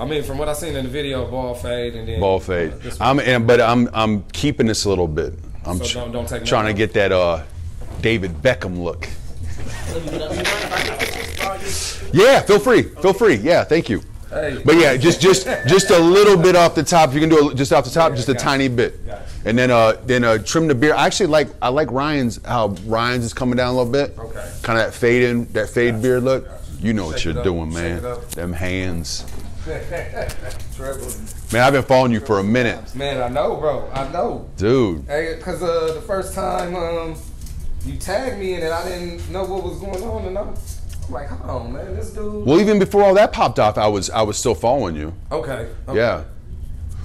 I mean, from what I seen in the video, bald fade and then Bald fade. uh. I'm, and, but I'm, I'm keeping this a little bit. I'm So tr- don't- don't trying to get that uh, David Beckham look. Yeah, feel free. Feel free. Yeah, thank you. Hey. But yeah, just just just a little bit off the top. You can do it just off the top, just a gotcha. tiny bit. And then uh then uh trim the beard. I actually like I like Ryan's how Ryan's is coming down a little bit. Okay. Kind of that fade in that fade beard look. Gotcha. You know what you're doing, man. Them hands. Man, I've been following you for a minute. Man, I know, bro. I know. Dude. Hey, cause uh, the first time um, you tagged me in it, I didn't know what was going on, and I'm, I'm like, hold on, man, this dude. Well, even before all that popped off, I was I was still following you. Okay. okay. Yeah.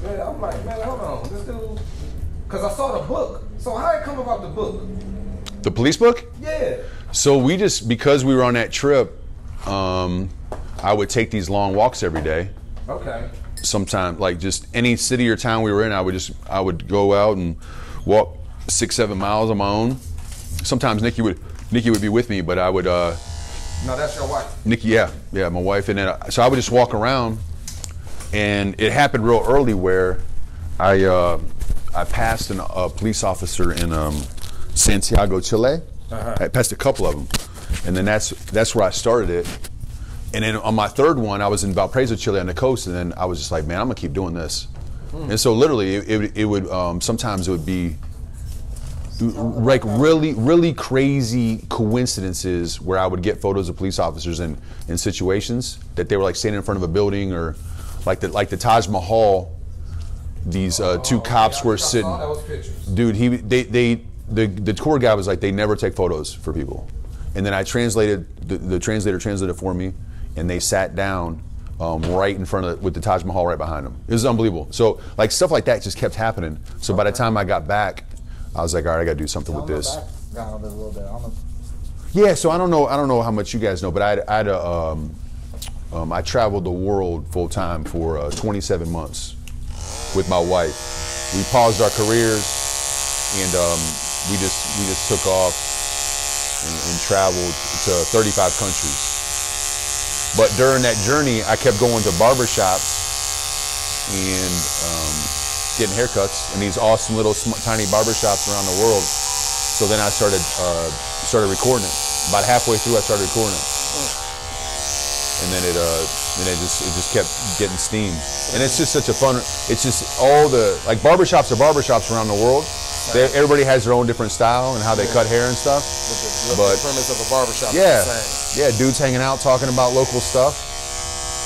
Yeah, I'm like, man, hold on, this dude. Cause I saw the book. So how it come about the book? The police book? Yeah. So we just because we were on that trip, um, I would take these long walks every day. Okay. Sometimes, like just any city or town we were in, I would just I would go out and walk six seven miles on my own. Sometimes Nikki would Nikki would be with me, but I would uh, No, that's your wife. Nikki yeah yeah my wife and then I- so I would just walk around, and it happened real early where I uh, I passed an, a police officer in um, Santiago, Chile. Uh-huh. I passed a couple of them, and then that's that's where I started it. And then on my third one, I was in Valparaiso, Chile, on the coast, and then I was just like, man, I'm gonna keep doing this. And so literally, it, it, it would um, sometimes it would be like really really crazy coincidences where I would get photos of police officers in in situations that they were like standing in front of a building or like the like the Taj Mahal. These uh, two cops Oh, Yeah, were sitting saw those pictures. dude he they they the the tour guy was like they never take photos for people and then i translated the, the translator translated for me and they sat down um, right in front of with the taj mahal right behind them. It was unbelievable. So like stuff like that just kept happening. So by the time i got back i was like all right i gotta do something with this. Down a little bit. I don't know. yeah so i don't know i don't know how much you guys know but i I had a um, um, i traveled the world full time for uh, 27 months with my wife. We paused our careers and um, we just we just took off and, and traveled to 35 countries. But during that journey, I kept going to barbershops and um, getting haircuts in these awesome little sm- tiny barbershops around the world. So then I started uh, started recording it. About halfway through, I started recording it, and then it uh, then it just it just kept getting steam. And it's just such a fun. It's just all the like barbershops are barbershops around the world. They, everybody has their own different style and how they cut hair and stuff. But The, But- premise of a barbershop Yeah, the same. yeah, dudes hanging out talking about local stuff,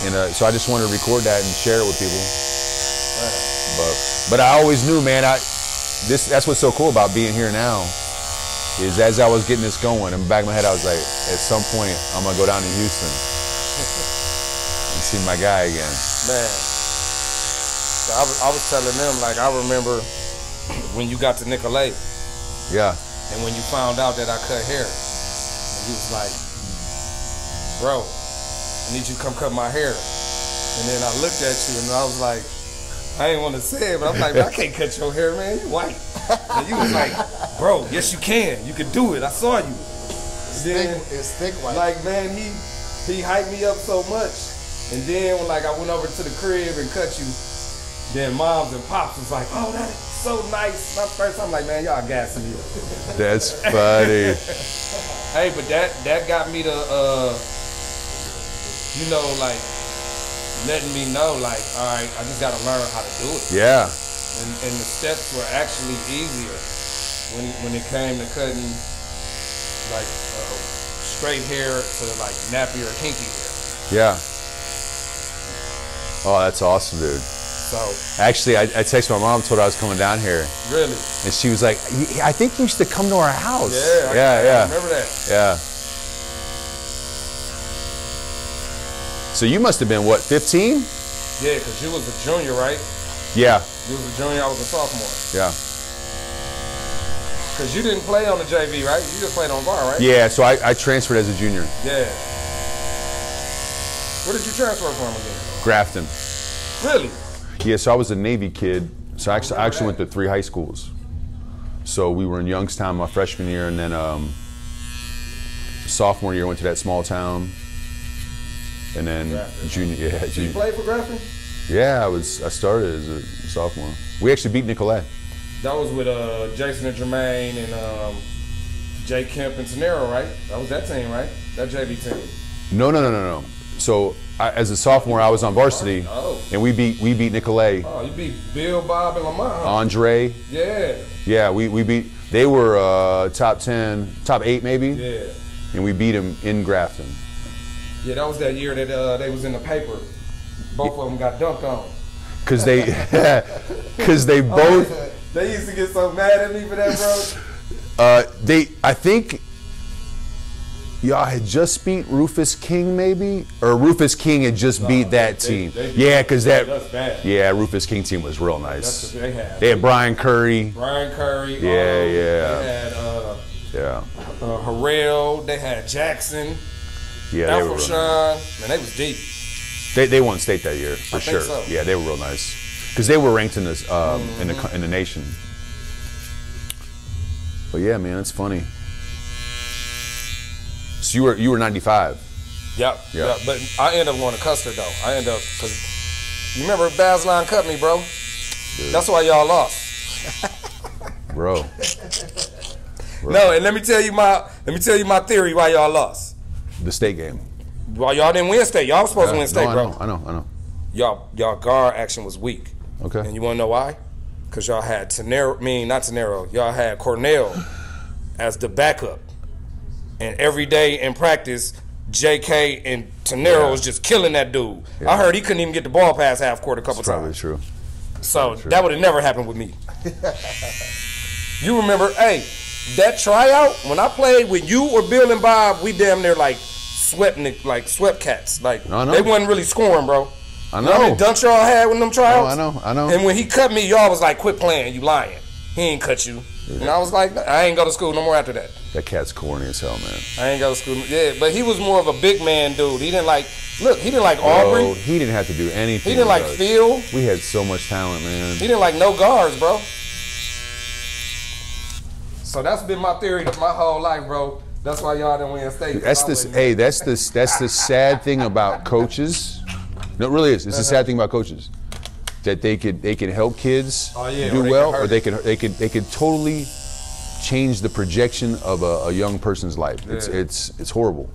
and uh, so I just wanted to record that and share it with people. But but I always knew, man. I this that's what's so cool about being here now is as I was getting this going, in the back of my head, I was like, at some point, I'm gonna go down to Houston and see my guy again. Man. So I was, I was telling them, like, I remember when you got to Nicolet Yeah, and when you found out that I cut hair. And he was like, bro, I need you to come cut my hair. And then I looked at you and I was like, I ain't want to say it, but I'm like, I can't cut your hair, man. You white. And you was like, bro, yes you can. You can do it. I saw you. Thick, Then, it's thick white. like, man, he he hyped me up so much. And then when like I went over to the crib and cut you, then moms and pops was like, oh, that so nice. My first time, like, man, y'all gassing me. up. that's funny. Hey, but that that got me to uh you know like letting me know like all right, I just gotta learn how to do it. yeah, And and the steps were actually easier when when it came to cutting like uh, straight hair to like nappy or kinky hair. yeah. Oh, that's awesome, dude. So Actually, I, I texted my mom, told her I was coming down here, really, and she was like, "I think you used to come to our house." yeah, I, yeah, I yeah. remember that. Yeah. So you must have been what, 15? Yeah, because you was a junior, right? Yeah, You was a junior, I was a sophomore. yeah. Because you didn't play on the JV, right? You just played on bar, right? Yeah, so I, I transferred as a junior, Yeah. Where did you transfer from again? Grafton. Really? Yeah, so I was a Navy kid. So I actually, I actually went to three high schools. So we were in Youngstown my freshman year, and then um, sophomore year went to that small town, and then Grafton. junior, yeah, Did you junior. play for Grafton? Yeah, I was. I started as a sophomore. We actually beat Nicolet. That was with uh, Jason and Jermaine and um, Jay Kemp and Tenero, right? That was that team, right? That JV team. No, no, no, no, no. So I, as a sophomore, I was on varsity, Oh. and we beat we beat Nicolet, Oh, you beat Bill, Bob, and Lamont. huh? Andre. yeah, Yeah, we, we beat. They were uh, top ten, top eight maybe, yeah, and we beat them in Grafton. yeah. That was that year that uh, they was in the paper. Both of them got dunked on. Cause they, cause they both. They used to get so mad at me for that, bro. Uh, they, I think, y'all had just beat Rufus King, maybe, or Rufus King had just beat that they- team. they beat- yeah, because that, yeah, Rufus King team was real That's nice. what they had. They had Brian Curry. Brian Curry. Yeah, um, yeah. They had uh, Yeah, uh, Harrell. They had Jackson. yeah, they were. Sean. Man, they was deep. they, they won state that year for I sure. so. Yeah, they were real nice because they were ranked in this um, in the Mm-hmm. in the nation. But yeah, man, it's funny. So you were you were 95. Yep. Yeah. Yeah. But I end up going to Custer though. I end up because you remember Basline cut me, bro. That's why y'all lost. Bro, No, and let me tell you my let me tell you my theory why y'all lost. the state game. Why y'all didn't win state? Y'all was supposed to win state, no, I bro. know, I know, I know. Y'all y'all guard action was weak. Okay. And you wanna know why? Cause y'all had Tenero, mean not Tenero, y'all had Cornell as the backup. And every day in practice, JK and Tenero Yeah. was just killing that dude. Yeah. I heard he couldn't even get the ball past half court a couple It's probably times. true. So True. that would have never happened with me. you remember, hey, that tryout when I played with you or Bill and Bob, we damn near like sweating like sweat cats. Like they wasn't really scoring, bro. I You know how many dunks y'all had when them tryouts? I know, I know. And when he cut me, y'all was like, "Quit playing, you lying. He ain't cut you." And I was like, "I ain't go to school no more after that. That cat's corny as hell, man. I ain't go to school." Yeah, but he was more of a big man dude. He didn't like look. He didn't like Bro, Aubrey. he didn't have to do anything. He didn't like us. Phil. We had so much talent, man. He didn't like no guards, bro. So that's been my theory my whole life, bro. That's why y'all didn't win state. That's this. hey, that's the that's the sad thing about coaches. No, it really is. It's the uh-huh. sad thing about coaches that they could they can help kids Oh, yeah, do they well, or they could they could they could totally change the projection of a, a young person's life. It's Yeah. it's it's horrible.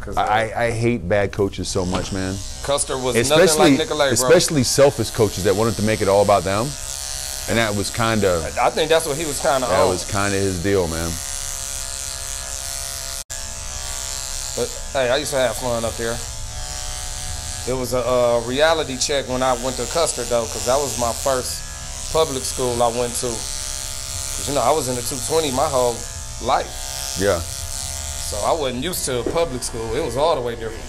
'Cause, I, I hate bad coaches so much, man. Custer was Especially nothing like Nicolet, bro. especially selfish coaches that wanted to make it all about them, and that was kind of I think that's what he was kind of that on. was kind of his deal, man. But hey, I used to have fun up there. It was a, uh reality check when I went to Custer though, because that was my first public school I went to. Cause you know I was in the 220 my whole life, Yeah. so I wasn't used to public school. It was all the way different.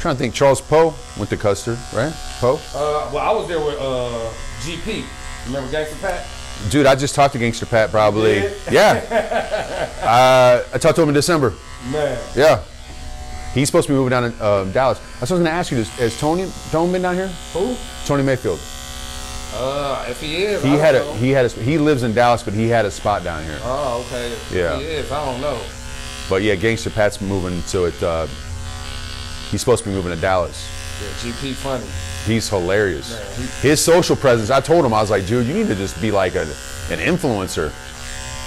trying to think. Charles Poe went to Custer, right? Poe. Uh, well, I was there with uh, GP. Remember Gangster Pat? Dude, I just talked to Gangster Pat probably. Yeah. uh, I talked to him in December. Man, Yeah. He's supposed to be moving down to uh, Dallas. I was going to ask you, has, has Tony Tony been down here? who? Tony Mayfield. Uh, if he is, He I had a know. he had a he lives in Dallas, but he had a spot down here. Oh, okay. If Yeah. he is. I don't know. But yeah, Gangster Pat's moving, so it uh, he's supposed to be moving to Dallas. Yeah, GP funny. He's hilarious. Man, he- His social presence, I told him, I was like, dude, you need to just be like a, an influencer.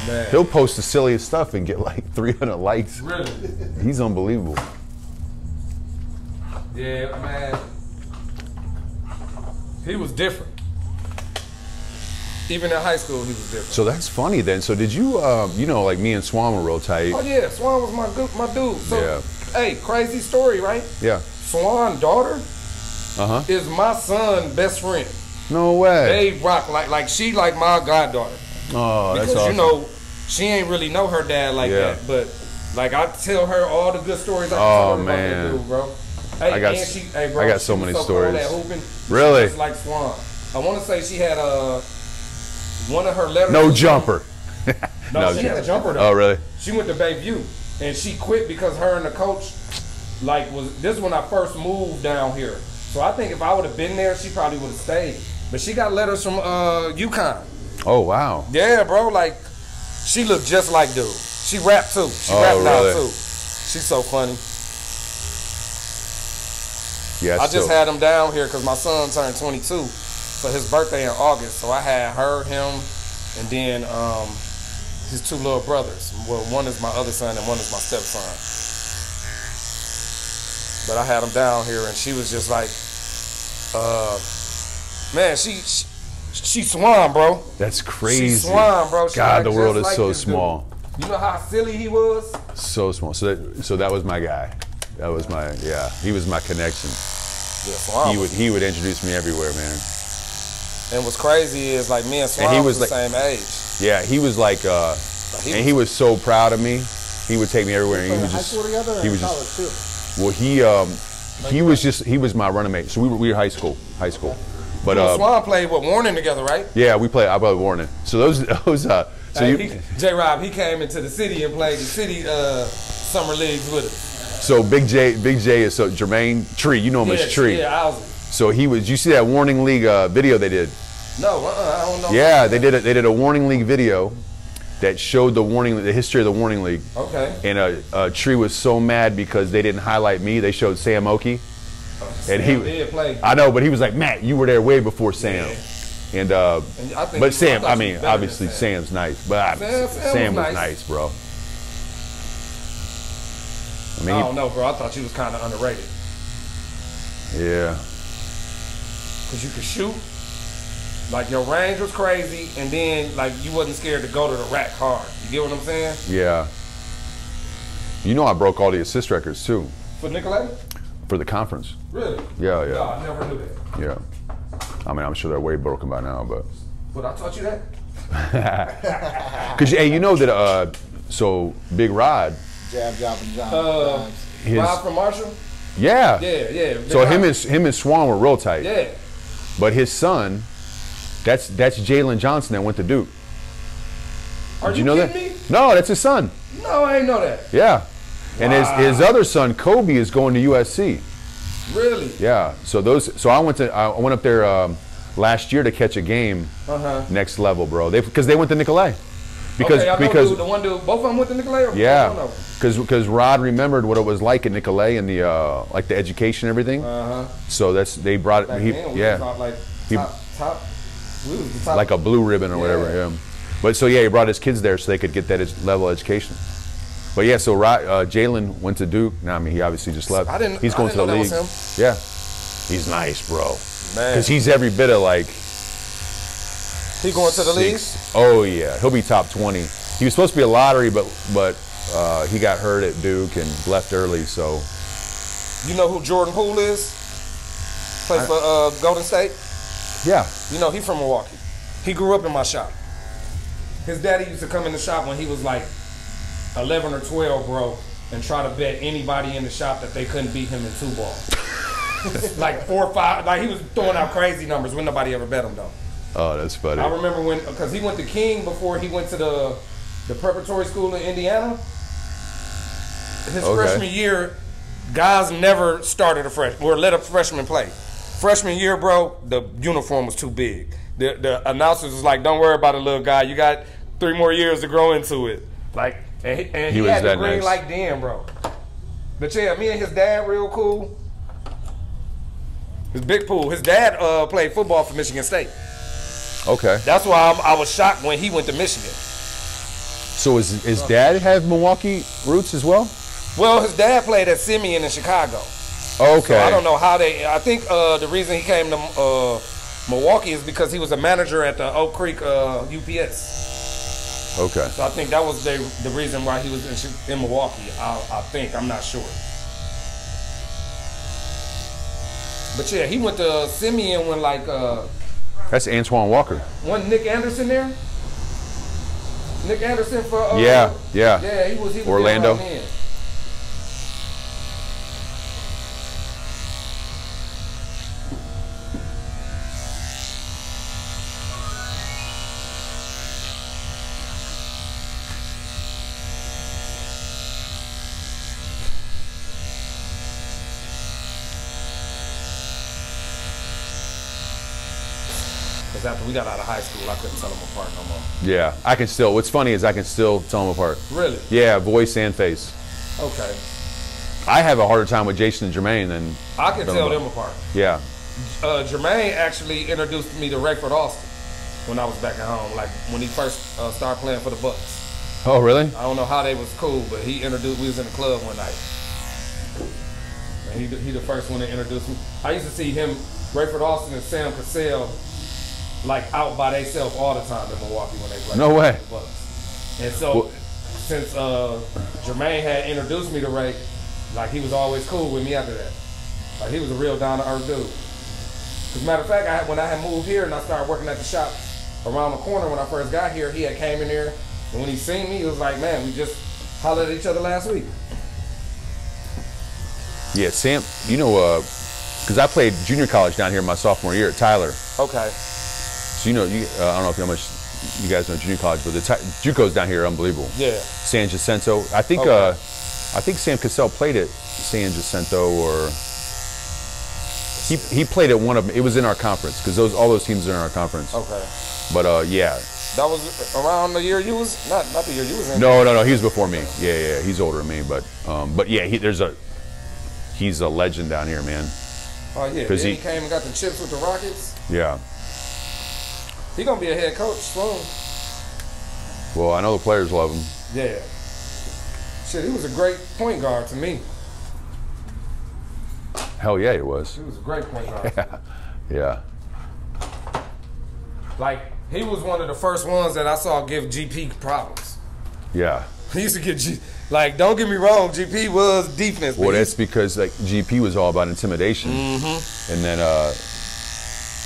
Man, He'll post the silliest stuff and get like 300 likes. really. He's unbelievable. Yeah, man. He was different. Even in high school, he was different. So that's funny then. So did you, um, you know, like me and Swan were real tight. Oh yeah, Swan was my good, my dude. So, Yeah. hey, crazy story, right? Yeah. Swan daughter Uh huh. is my son best friend. No way. They rock like like she like my goddaughter oh, that's because awesome. you know she ain't really know her dad like Yeah. that, but like I tell her all the good stories I Oh, tell her about man. that dude, bro. Hey, I got she, hey, bro, I got so many cold stories. at hooping. She Really? was like Swan. I want to say she had a one of her letters. no jumper. No, she had a jumper though. Oh, really? She went to Bayview and she quit because her and the coach, like, was this is when I first moved down here. So I think if I would have been there, she probably would have stayed. But she got letters from uh UConn. Oh, wow. Yeah, bro. Like, she looked just like dude. She rapped too. She Oh, rapped now really? too. She's so funny. Yeah, I just had him down here because my son turned 22 for his birthday in August. So I had her, him, and then um, his two little brothers. Well, one is my other son and one is my stepson. But I had him down here, and she was just like, uh, man, she she, she swam, bro. That's She crazy. swam, bro. She God, the world is like so this dude. small. You know how silly he was? So small. So that, so that was my guy. That was my yeah. He was my connection. Yeah, swam. He would he would introduce me everywhere, man. and what's crazy is like me and Swan he was was the like- same age. Yeah, he was like, uh, Like, he and he was so proud of me. He would take me everywhere, and he was high just school together he was college just too. well he um he was just he was my running mate. So we were we were high school high school, but Well, uh, Swan played with Warning together, right? yeah we played I played Warning. So those those uh so Hey, you J. Rob, he came into the city and played the city uh, summer leagues with us. So Big J Big J is so Jermaine Tree. You know him yeah, as Tree. Yeah, Owsley. So he was. You see that Warning League uh, video they did? No, uh-uh, I don't know. Yeah, they did. A, they did a Warning League video that showed the warning, the history of the Warning League. Okay. And uh, uh, Tree was so mad because they didn't highlight me. They showed Sam Okey, and he. Sam did play. I know, but he was like, Matt, you were there way before Sam. And uh, And but Sam, I I mean, obviously Sam. Sam's nice, but Sam- Sam Sam, was was nice. nice, bro. I I don't know, bro. I thought you was kind of underrated yeah, because you could shoot. Like your range was crazy, and then like you wasn't scared to go to the rack hard. You get what I'm saying? yeah. You know, I broke all the assist records too For Nicolet? for the conference. Really? Yeah, yeah. No, I never knew that. Yeah. I mean, I'm sure they're way broken by now, but. But I taught you that. Cause hey, you know that uh, so Big Rod, Jab, jab, and jab. Uh, his Rob from Marshall? yeah. Yeah, yeah. So Big him and him and Swan were real tight. Yeah. But his son, that's that's Jalen Johnson that went to Duke. Are Did you know that? kidding me? No, that's his son. No, I ain't know that. Yeah. And his his other son Kobe is going to USC. Really? Yeah. So those so I went to I went up there um, last year to catch a game. Uh-huh. Next level, bro. They because they went to Nicolet. Because okay, because dude, the one dude, both of them went to Nicolet? Yeah, because because Rod remembered what it was like at Nicolet and the uh, like the education and everything. Uh-huh. So that's they brought Back he then, yeah not like He- top, top, top. like a blue ribbon or whatever. Yeah. Yeah. But so yeah, he brought his kids there so they could get that level of education. But yeah, so Rod, uh, Jalen went to Duke. Now I mean he obviously just left. I didn't- He's going didn't to the league. Yeah, he's nice, bro. Man. Because he's every bit of like he going to the league? Oh yeah, he'll be top twenty. He was supposed to be a lottery, but but uh, he got hurt at Duke and left early. So You know who Jordan Poole is? Play for uh, Golden State. yeah, You know, he from Milwaukee. He grew up in my shop. His daddy used to come in the shop when he was like 11 or 12, bro, and try to bet anybody in the shop that they couldn't beat him in two ball. like four or five, like he was throwing out crazy numbers when nobody ever bet him though. Oh that's funny. I remember when, because he went to King before he went to the the preparatory school in Indiana. His Okay. freshman year, guys never started a freshman or let a freshman play. Freshman year, bro, the uniform was too big. The the announcers was like, "Don't worry about it, little guy. You got three more years to grow into it." Like, and he, and he, He was had the green nice. like Dan, bro. But yeah, me and his dad real cool. His big pool. His dad uh, played football for Michigan State. Okay. That's why I'm, I was shocked when he went to Michigan. So is his dad have Milwaukee roots as well? Well, his dad played at Simeon in Chicago. Okay. So I don't know how they. I think uh, the reason he came to uh, Milwaukee is because he was a manager at the Oak Creek uh, UPS. Okay. So I think that was the the reason why he was in, in Milwaukee. I, I think I'm not sure. But yeah, he went to Simeon when like uh, That's Antoine Walker. one Nick Anderson there. Nick Anderson for uh, Yeah, yeah. yeah. He was he was Orlando. Right then. Because after we got out of high school, I couldn't tell them apart no more. Yeah, I can still. What's funny is I can still tell them apart. Really? Yeah, voice and face. Okay. I have a harder time with Jason and Jermaine than I can tell them apart. yeah. Uh, Jermaine actually introduced me to Rayford Austin when I was back at home, like when he first uh, started playing for the Bucks. Oh really? I don't know how they was cool, but he introduced. We was in the club one night, and he he the first one to introduce me. I used to see him, Rayford Austin and Sam Cassell, like out by themselves all the time in Milwaukee when they play. No way. the Bucks. And so, Well- since uh, Jermaine had introduced me to Ray, like he was always cool with me after that. Like he was a real down to earth dude. As a matter of fact, I when I had moved here and I started working at the shop around the corner when I first got here, he had came in here and when he seen me, he was like, "Man, we just hollered at each other last week." Yeah, Sam. You know, because I played junior college down here my sophomore year at Tyler. Okay. So you know, you, uh, I don't know if you know how much you guys know junior college, but the ty- JUCOs down here are unbelievable. Yeah. San Jacinto. I think Okay. uh, I think Sam Cassell played at San Jacinto or he, he played at one of them. It was in our conference because those all those teams are in our conference. Okay. But uh, yeah, That was around the year you was not not the year you was in. no, no, no. He was before me. Yeah, yeah. He's older than me, but um, but yeah, he, there's a he's a legend down here, man. Oh yeah. 'Cause Then he- he came and got the chips with the Rockets. Yeah. He gonna be a head coach soon. Well, I know the players love him. Yeah. Shit, he was a great point guard to me. Hell yeah, he was. He was a great point guard. Yeah. yeah. like he was one of the first ones that I saw give GP problems. Yeah. He used to get G. Like, don't get me wrong, GP was defense. Well, that's because like GP was all about intimidation, Mm-hmm. and then uh,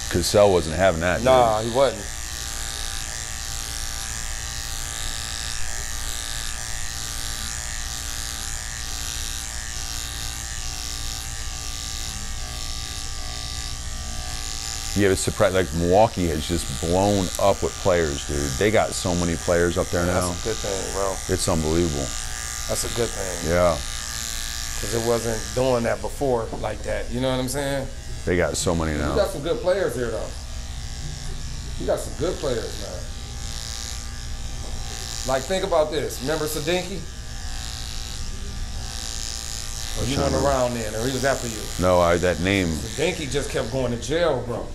Cassell wasn't having that. dude. Nah, he wasn't. Yeah, it's surprising. Like Milwaukee has just blown up with players, dude. They got so many players up there now. That's a good thing, bro. It's unbelievable. That's a good thing. Yeah, Because it wasn't doing that before like that. You know what I'm saying? They got so many now. You got some good players here, though. You got some good players, man. Like, think about this. Remember Sadinki? Or you to- around then, or he was after you. No, I that name. Sadinki just kept going to jail, bro.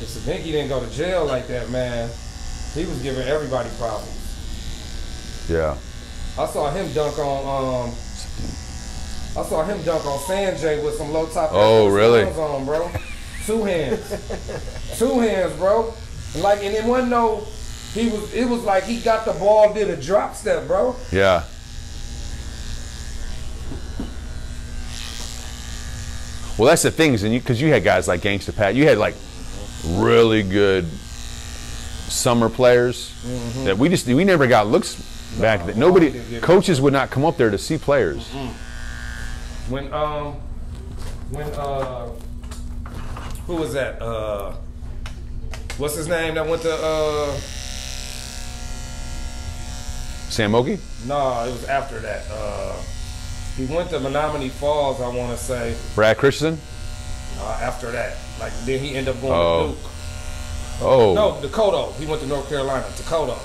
If Sadinki didn't go to jail like that, man, he was giving everybody problems. Yeah, I saw him dunk on um I saw him dunk on Sanjay with some low top Oh, really? On, bro. Two hands. Two hands, bro. And like and it wasn't no he was it was like he got the ball, did a drop step, bro. yeah. Well, that's the things, and you because you had guys like Gangsta Pat, you had like really good summer players that we just we never got looks back. then. Nobody Mm-hmm. didn't get it. coaches would not come up there to see players. When um when uh who was that? Uh what's his name that went to uh Sam Ogie? no, it was after that. Uh he went to Menomonee Falls, I wanna say. Brad Christensen? Uh, after that, like then he ended up going Oh. to Duke. Oh, No, Dakota. He went to North Carolina. Dakota.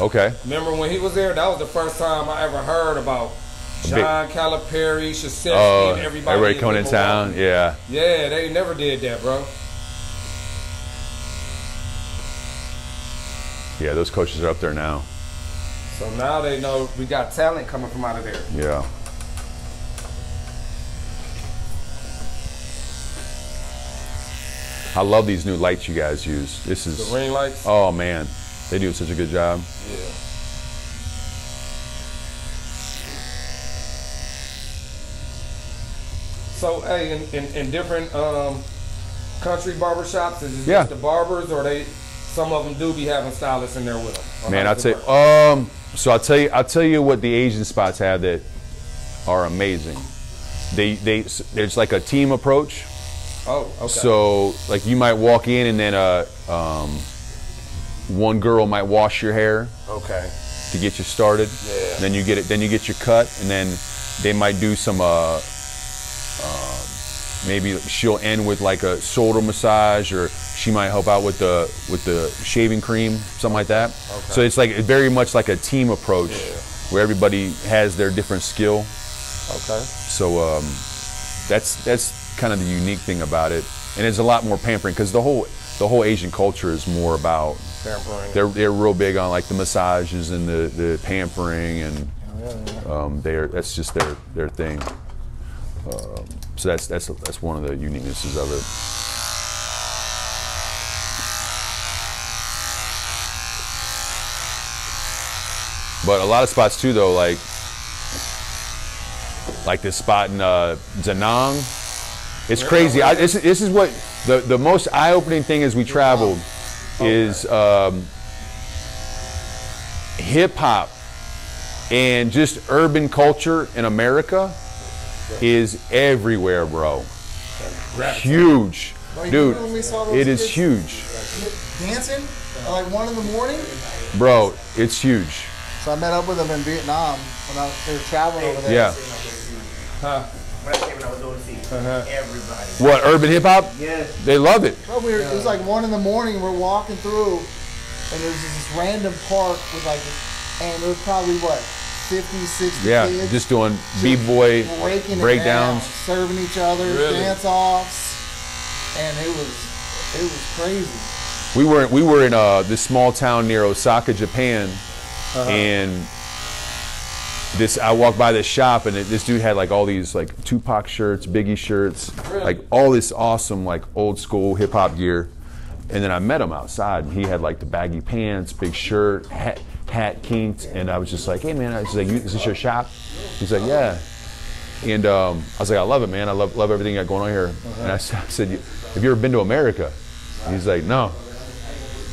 okay. Remember when he was there? That was the first time I ever heard about John Calipari, Krzyzewski, Oh, and everybody. everybody in coming in town. Yeah, Yeah, they never did that, bro. yeah. Those coaches are up there now. So now they know we got talent coming from out of there. Yeah. I love these new lights you guys use. This is The ring lights. oh man, they do such a good job. Yeah. So, hey, in, in, in different um, country barbershops, is it Yeah. just the barbers, or they? Some of them do be having stylists in there with them. Man, I'll does tell you, work? um, so I'll tell you, I'll tell you what the Asian spots have that are amazing. They, they, it's like a team approach. oh, okay. So, like, you might walk in and then uh, um, one girl might wash your hair okay. to get you started. Yeah. Then you get it. Then you get your cut, and then they might do some. Uh, maybe she'll end with like a shoulder massage, or she might help out with the with the shaving cream, something like that. Okay. So it's like very much like a team approach, Yeah. where everybody has their different skill. Okay. So um, that's that's kind of the unique thing about it, and it's a lot more pampering because the whole the whole Asian culture is more about Pampering. they're they're real big on like the massages and the, the pampering and um, they're that's just their their thing. Um, so that's that's that's one of the uniquenesses of it. But a lot of spots too, though, like like this spot in uh. It's crazy. I, this, is- this is what the, the most eye-opening thing as we traveled is um, hip hop and just urban culture in America is everywhere, bro. Huge, Like, dude. when we saw those It is huge, Dancing at like one in the morning. bro. It's huge. So I met up with them in Vietnam when I, they were traveling over there. Yeah. Huh? When I came when I was overseas, Uh-huh. everybody. What urban hip hop? Yes. They love it. Bro, we were, It was like one in the morning. We're walking through, and there's this random park with like, and it was probably what, 50, 60 Yeah, kids. just doing b-boy breaking breakdowns. down, serving each other, Really? dance offs, and it was it was crazy. We were we were in uh, this small town near Osaka, Japan, Uh-huh. and this I walked by this shop and it, this dude had like all these like Tupac shirts, Biggie shirts, like all this awesome like old school hip hop gear. And then I met him outside and he had like the baggy pants, big shirt, hat, hat kinked, and I was just like, hey man, I was like, is this your shop? He's like, yeah. And um, I was like, I love it, man. I love love everything you got going on here. And I said, have you ever been to America? He's like, no.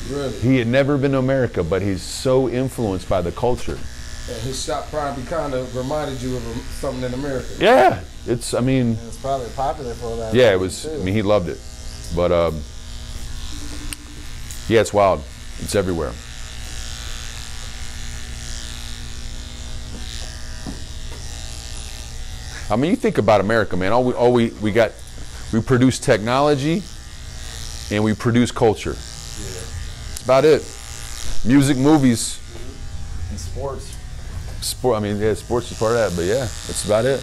Really? He had never been to America, but he's so influenced by the culture. And his shop probably kind of reminded you of something in America. Yeah, it's. I mean, It's probably popular for that. yeah, it was. too. I mean, he loved it, but um, yeah, it's wild. It's everywhere. I mean, you think about America, man. All we, all we, we got, we produce technology, and we produce culture. Yeah. That's about it. Music, movies, in sports. sport. I mean, yeah, sports is part of that, but yeah, that's about it.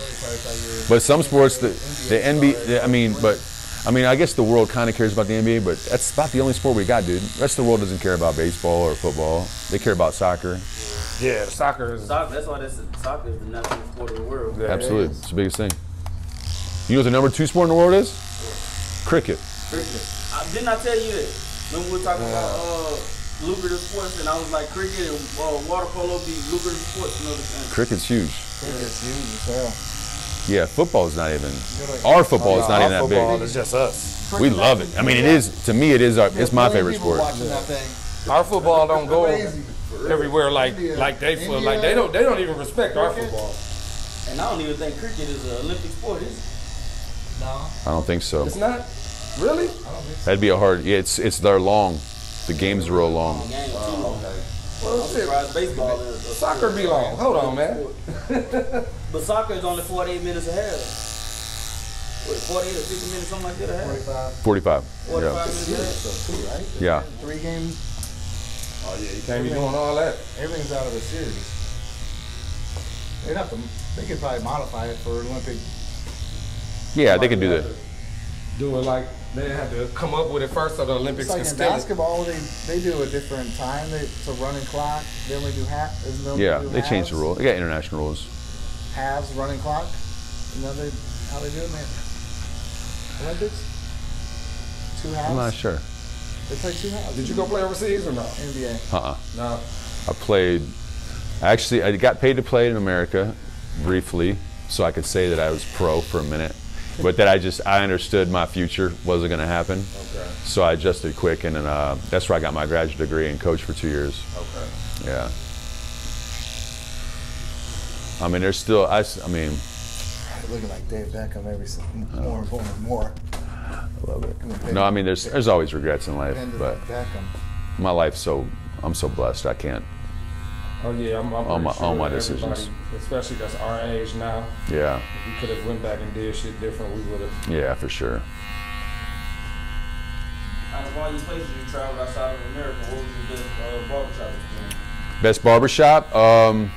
But some sports, the the NBA. the- I mean, but I mean, I guess the world kind of cares about the NBA, but that's about the only sport we got, dude. The rest of the world doesn't care about baseball or football. They care about soccer. Yeah, soccer is. Soccer, that's why this soccer is the national sport of the world. Yeah, Absolutely, is. it's the biggest thing. You know what the number two sport in the world is? Cricket. Cricket. I, didn't I tell you that? Remember we were talking about uh, lucrative sports, and I was like, cricket and uh, water polo be lucrative sports. You know, the, Cricket's huge. Cricket's huge as hell. Yeah, football is not even. Our football is not even that football big. is just us. We love it. I mean, it is to me. It is our. It's my Million favorite people sport. Watching that thing. Our football don't go Crazy. Everywhere like India. like they feel. India. Like they don't they don't even respect our football. and I don't even think cricket is an Olympic sport, is it? No. I don't think so. It's not really. That'd be a hard. Yeah, it's it's they're long. The games are real long. The game too oh, long. Well, I'm shit, surprised baseball is. soccer be long. Hold on, man. But soccer is only 48 minutes a half. What, 48 or 50 minutes, something like that a 45. 45. 45 Yeah. minutes a? So right? Yeah. Three games. Oh yeah, you can't be doing all that. Everything's out of the series. They'd have to. They could probably modify it for Olympic. Yeah, they can do that. Do it like they have to come up with it first, so the Olympics It's like can in still. basketball, they they do a different time. They, it's a running clock. They only do half. Isn't there Yeah, do they changed the halves? rule. They got international rules. Halves running clock. You know they how they do it, man. Olympics. Two halves. I'm not sure. They play two halves. Did you go play overseas or no? NBA? Uh-uh. No. I played. Actually, I got paid to play in America briefly, so I could say that I was pro for a minute. But that I just I understood my future wasn't going to happen, Okay. so I adjusted quick, and, then uh, that's where I got my graduate degree and coached for two years. Okay. Yeah. I mean, there's still I. I mean, Looking like Dave Beckham every s- more and more and more. I love it. No, I mean, there's there's always regrets in life, but my life's so I'm so blessed. I can't. Oh yeah, I'm, I'm All my- sure all my decisions. especially that's our age now. Yeah. If we could have went back and did shit different, we would have. Yeah, for sure. Out of all your places you traveled outside of America, what was your best uh, barbershop experience? Best barbershop. Um,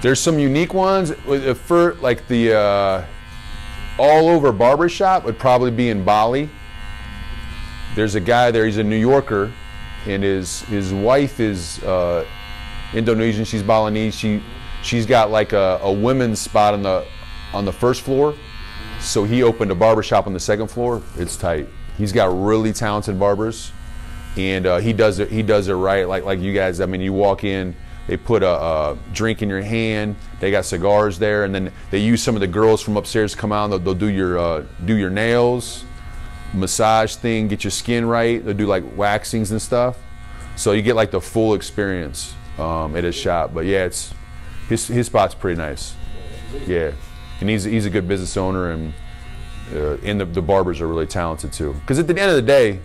There's some unique ones. With the fir- like the uh, all over barber shop would probably be in Bali. There's a guy there. He's a New Yorker, and his his wife is uh, Indonesian. She's Balinese. She she's got like a, a women's spot on the on the first floor. So he opened a barber shop on the second floor. It's tight. He's got really talented barbers, and uh, he does it. He does it right. Like like you guys. I mean, you walk in, they put a, a drink in your hand. They got cigars there, and then they use some of the girls from upstairs to come out. They'll, they'll do your uh, do your nails, massage thing, get your skin right. They'll do like waxings and stuff. So you get like the full experience um, at his shop. But yeah, it's his his spot's pretty nice. Yeah, and he's he's a good business owner, and uh, and the, the barbers are really talented too. Because at the end of the day,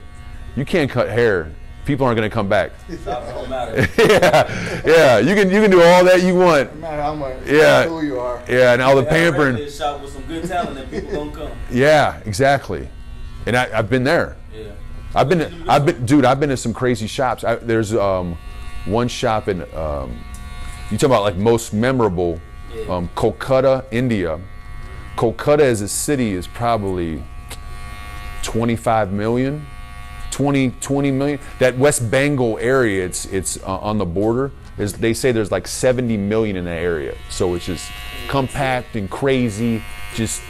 you can't cut hair. People aren't going to come back. Stop, it don't matter. yeah, yeah. You can you can do all that you want. No matter how much Yeah. who you are. Yeah, and all the pampering. regular shop with some good talent and people gonna come. Yeah, exactly. And I, I've been there. Yeah. I've been, I've been, dude. I've been in some crazy shops. I, there's um, one shop in, um, you talk about like most memorable, Yeah. um, Kolkata, India. Kolkata as a city is probably 25 million, 20, 20 million. That West Bengal area, it's it's uh, on the border. Is they say there's like 70 million in that area. So it's just compact and crazy. Just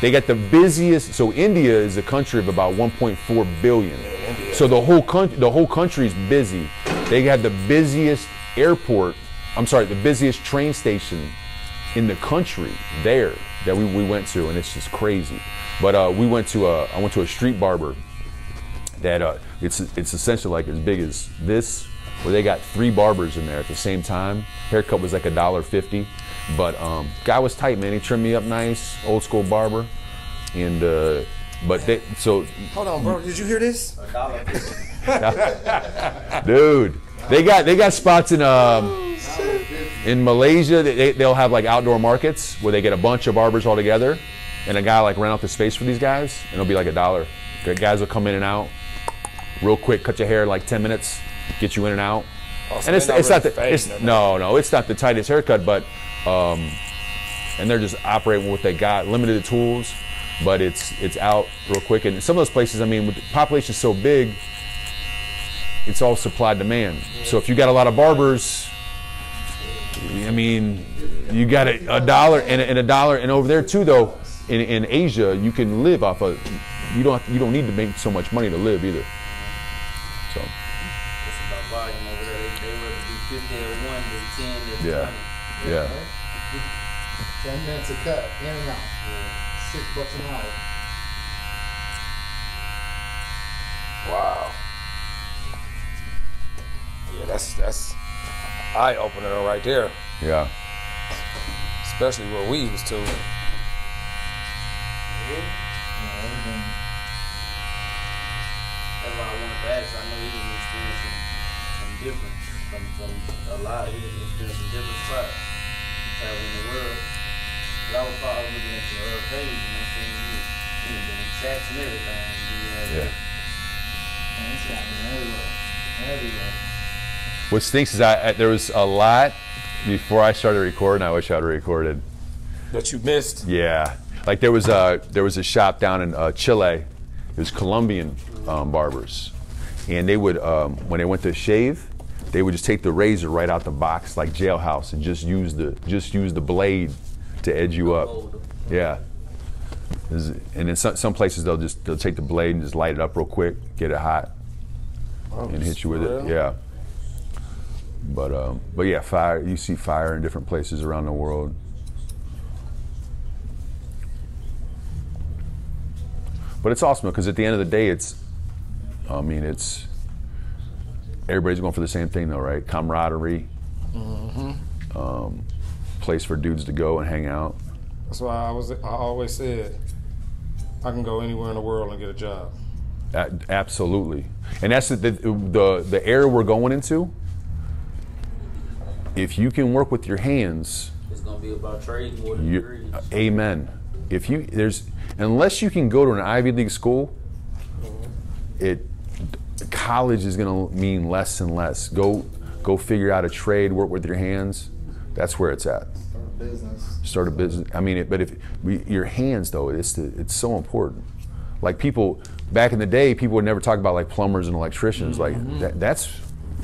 they got the busiest. So India is a country of about 1.4 billion. So the whole country, the whole country is busy. They have the busiest airport. I'm sorry, the busiest train station in the country there that we, we went to, and it's just crazy. But uh, we went to a I went to a street barber that uh, it's it's essentially like as big as this, where they got three barbers in there at the same time. Haircut was like a dollar fifty, but um, guy was tight, man. He trimmed me up nice, old school barber, and uh, but they so Hold on, bro. Did you hear this? A dollar. dude. They got they got spots in um in Malaysia. They, they'll have like outdoor markets where they get a bunch of barbers all together, and a guy like rent out the space for these guys, and it'll be like a dollar. The guys will come in and out real quick, cut your hair in like ten minutes, get you in and out. Oh, so and it's they're it's not the really it's, no no it's not the tightest haircut, but um, and they're just operating with what they got, limited tools, but it's it's out real quick. And some of those places, I mean, with the population so big, it's all supply demand. So if you got a lot of barbers, I mean, you got a, a dollar and a, and a dollar, and over there too, though, in, in Asia, you can live off of. You don't you don't need to make so much money to live either. So It's about volume over there. They, they rather do 50 at one than 10 at yeah, 20. yeah. Ten minutes a cut, in and out. Six bucks an hour. Wow. Yeah, that's that's eye opener right there. Yeah. Especially what we used to. That's why I wanted to ask. I know he didn't experience some, some different from, from a lot. He didn't experience some different spots. Traveling the world. But I was probably looking at your uh, page and I seen you, you know, doing tracks and everything. You know, Yeah. And it's happening everywhere. Everywhere. What stinks is I, I there was a lot before I started recording. I wish I'd recorded. That you missed. Yeah, like there was a there was a shop down in uh, Chile. It was Colombian um, barbers, and they would um, when they went to shave, they would just take the razor right out the box like jailhouse and just use the just use the blade to edge you up. Yeah. And in some, some places they'll just they'll take the blade and just light it up real quick, get it hot, and hit you with For it. Yeah. But um, but yeah, fire. You see fire in different places around the world. But it's awesome because at the end of the day, it's. I mean, it's. Everybody's going for the same thing, though, right? Camaraderie. Um, place for dudes to go and hang out. That's why I was. I always said, I can go anywhere in the world and get a job. A- absolutely, and that's the, the the the era we're going into. If you can work with your hands, It's going to be about trade more than you, degrees. uh, amen. If you there's unless you can go to an Ivy League school, it college is going to mean less and less. Go go figure out a trade, work with your hands. That's where it's at. Start a business. Start a business. I mean, it, but if we, your hands though, it's the, it's so important. Like people back in the day, people would never talk about like plumbers and electricians. Like mm-hmm. that, that's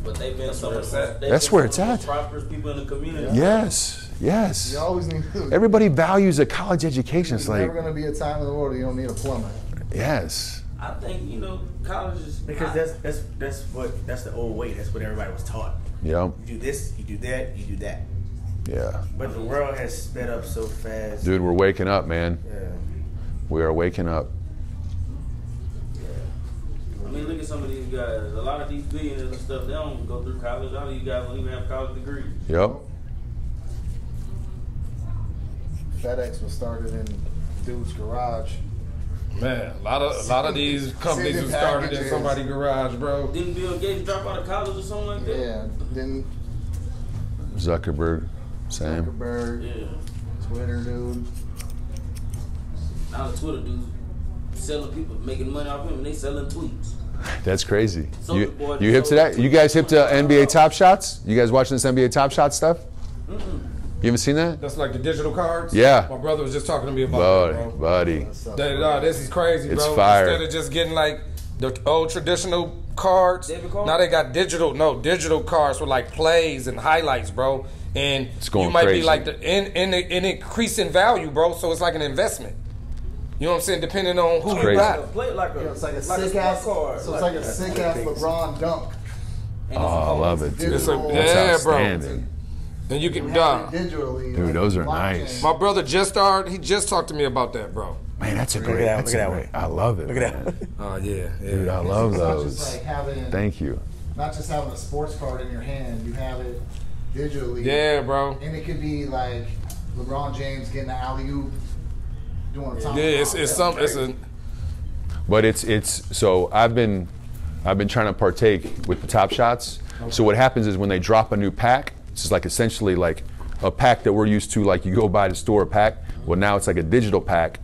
But they've been some where of it's the at. they've That's been where it's of the most at. prosperous people in the community. yes, yes. You always need. Everybody values a college education. It's There's like never going to be a time in the world you don't need a plumber. yes, I think you know colleges Because I- that's that's that's what that's the old way. That's what everybody was taught. yeah, You do this, you do that, you do that. yeah. But the world has sped up so fast. Dude, we're waking up, man. Yeah. We are waking up. Yeah. I mean, look at some of these guys. A lot of these billionaires and stuff, they don't go through college. A lot of these guys don't even have college degrees. Yep. FedEx was started in dude's garage. Man, a lot of a lot of these companies who started in packages. somebody's garage, bro. Didn't Bill Gates drop out of college or something like that? Yeah, then Zuckerberg, same. Zuckerberg, Yeah. Twitter dude. Now the Twitter dude selling people, making money off him, and they selling tweets. That's crazy. Soulja You, you hip to that? You guys hip to NBA Top Shots? You guys watching this NBA Top Shot stuff? You haven't seen that? That's like the digital cards. Yeah. My brother was just talking to me about Buddy, that, bro. buddy. That's up. That, uh, this is crazy, It's bro. fire. Instead of just getting like the old traditional cards, card? now they got digital. No, digital cards with like plays and highlights, bro. And It's going you might crazy. be like the, in in in increasing value, bro. So it's like an investment. You know what I'm saying? Depending on who you crazy. got. Play like a, it's like a like sick sport ass. card. So it's like a sick ass LeBron dunk. And Oh, I love it, dude. It's a, That's yeah, bro. Outstanding. And you can, You dog. digitally. Dude, like those are blockchain. nice. My brother just started. He just talked to me about that, bro. Man, that's a at great. that, That's look at a that great. I love it. Look at that. Oh yeah, yeah. Dude, I love It's those. like having, Thank you. not just having a sports card in your hand. You have it digitally. Yeah, bro. And it could be like LeBron James getting an alley oop, doing a top. Yeah, it's it's some it's a But it's it's so I've been I've been trying to partake with the top shots. So what happens is when they drop a new pack, it's just like essentially like a pack that we're used to, like you go buy the store a pack. Well now it's like a digital pack,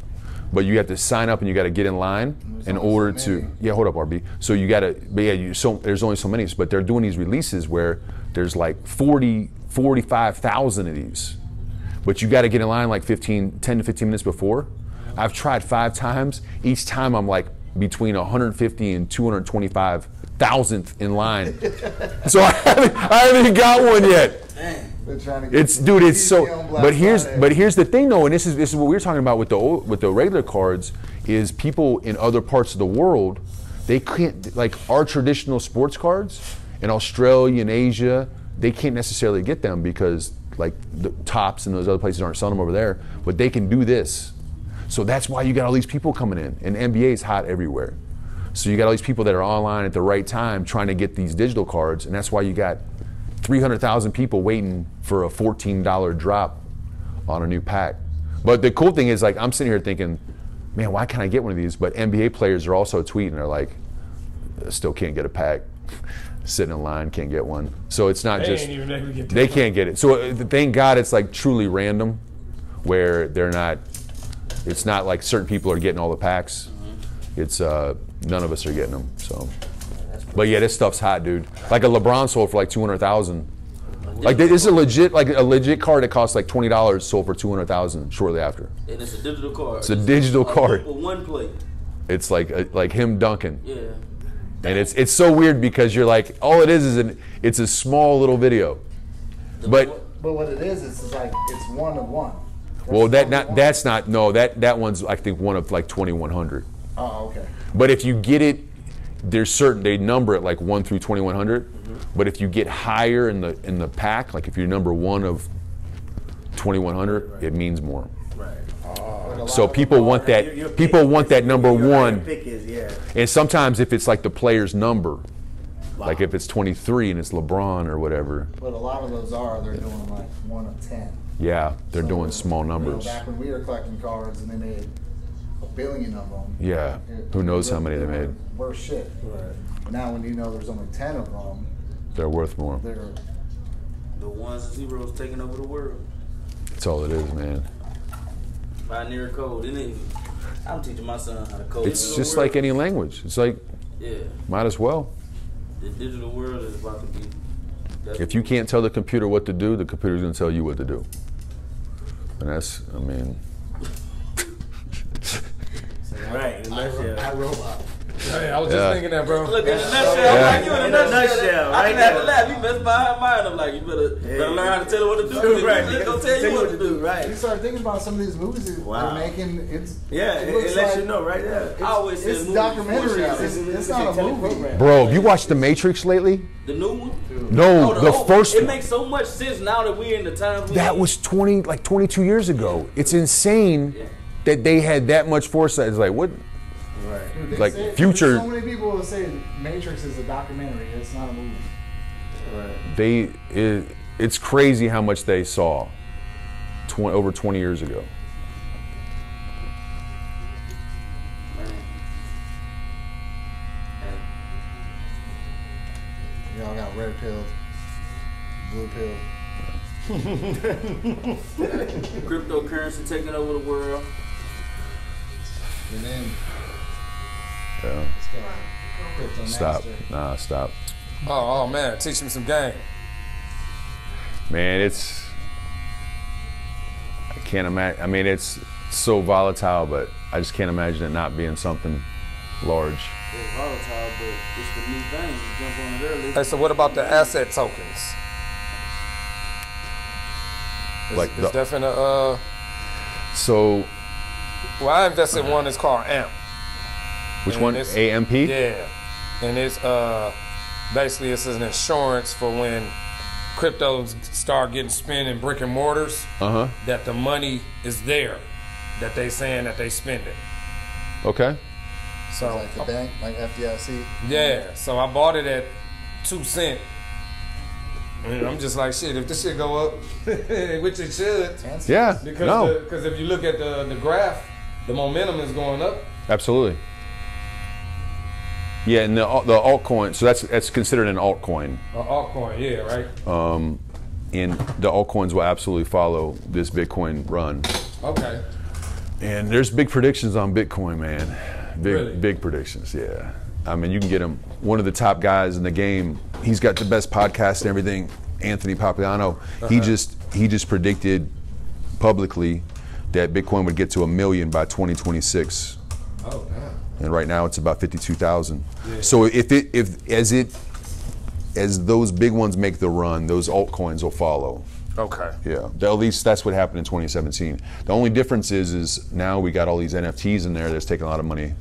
but you have to sign up and you got to get in line in order so to yeah hold up RB. So you got to but yeah you so there's only so many, but they're doing these releases where there's like 40 45,000 of these but you got to get in line like 15 10 to 15 minutes before i've tried five times each time i'm like between 150 and 225 thousandth in line. So I haven't, I haven't got one yet. They're trying to get it's dude it's so PG on Black but here's but here's the thing though and this is this is what we were talking about with the old, with the regular cards is people in other parts of the world they can't like our traditional sports cards in Australia and Asia they can't necessarily get them because like the Topps and those other places aren't selling them over there but they can do this. So that's why you got all these people coming in and NBA is hot everywhere so you got all these people that are online at the right time trying to get these digital cards and that's why you got 300,000 people waiting for a $14 drop on a new pack. But the cool thing is, like, I'm sitting here thinking, man, why can't I get one of these? But NBA players are also tweeting, they're like, still can't get a pack, sitting in line, can't get one. So it's not they just, ain't even able to get they that. can't get it. So uh, thank God it's like truly random, where they're not, it's not like certain people are getting all the packs. It's, uh, none of us are getting them, so. But yeah, this stuff's hot, dude. Like a LeBron sold for like two hundred thousand. Like this is a legit, like a legit card that costs like twenty dollars sold for two hundred thousand shortly after. And it's a digital card. It's a digital card. For one play. It's like uh, like him dunking, Yeah. and it's it's so weird because you're like, all it is is an it's a small little video. The But- one- But what it is, it's like it's one of one. That's Well, that not one. that's not no that that one's I think one of like twenty one hundred. Oh, okay. But if you get it, there's certain they number it like one through twenty one hundred. Mm-hmm. But if you get higher in the in the pack, like if you're number one of twenty one hundred, it means more. Right. So people want that. Your- your people want is- that number your- one. is yeah. And sometimes if it's like the player's number, like if it's 23 and it's LeBron or whatever, But a lot of those are they're doing like one of ten. yeah, they're So, doing small you know, numbers. back when we were collecting cards and they made billion of them. Yeah, it- who knows how many they made? Worth shit. But now when you know there's only ten of them, They're worth more. they're The ones and zeros taking over the world. That's all it is, man. Binary code, isn't it? I'm teaching my son how to code. It's just world- like any language. It's like Yeah. might as well. The digital world is about to be If you can't tell the computer what to do, the computer's gonna tell you what to do. And that's, I mean, Right. In a nutshell. I robot. Hey, I was Yeah. just thinking that, bro. Look, in a Yeah. nutshell, Yeah. like you in a In a nutshell. nutshell, I right can have to there. laugh. You best buy her mind. I'm like, you better, better learn how to tell her what to do. Right. Right. They gonna tell you what to do. Right. You Right. start thinking about some of these movies that Wow. they're making. It's Yeah, it it, it lets like- you know right there. It's, I always it's movies before documentaries. shows. It's, it's It's not a a movie. teleprogram. bro, have you watched The Matrix lately? The new one. No, Oh, the old- first It one. makes so much sense now that we're in the times. we That was 20, like 22 years ago. It's insane that they had that much foresight. It's like, what? Dude, they Like, say- future- So many people will say Matrix is a documentary. It's not a movie. Right. They, it, it's crazy how much they saw 20, over 20 years ago. Y'all got red pills, blue pills. cryptocurrency taking over the world. And then Yeah. it's got crypto Stop. master. Nah, stop. Oh, oh man, teach me some game. Man, it's. I can't imagine. I mean, it's so volatile, but I just can't imagine it not being something large. It's volatile, but it's the new thing. You jump on it early. Hey, so what about the asset tokens? Is, Like is the- that finna, uh, So, well, I invested in one that's called AMP. Which And one? it's- AMP? Yeah. And it's, uh, basically it's an insurance for when cryptos start getting spent in brick and mortars, Uh huh. that the money is there, that they saying that they spend it. Okay. So, Like the bank, like FDIC. yeah, so I bought it at two cent. And I'm just like, shit, if this shit go up, which it should, Yeah. Because no. because if you look at the the graph, the momentum is going up. Absolutely. Yeah, and the the altcoin. So that's that's considered an altcoin, Or altcoin, yeah, right. Um, and the altcoins will absolutely follow this Bitcoin run. Okay. And there's big predictions on Bitcoin, man. Big Really? big predictions. Yeah. I mean, you can get him one of the top guys in the game. He's got the best podcast and everything. Anthony Pompliano. He just he just predicted publicly that Bitcoin would get to a million by 2026. Oh, damn. And right now it's about 52,000. So if it if as it as those big ones make the run, those altcoins will follow. Okay. Yeah, at least that's what happened in 2017. The only difference is is now we got all these NFTs in there that's taking a lot of money,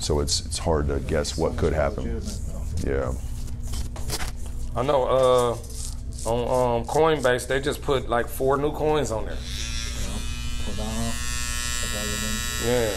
so it's it's hard to guess what could happen. Yeah, I know. Uh, on um, Coinbase, they just put like four new coins on there. Cardano, like other than- Yeah.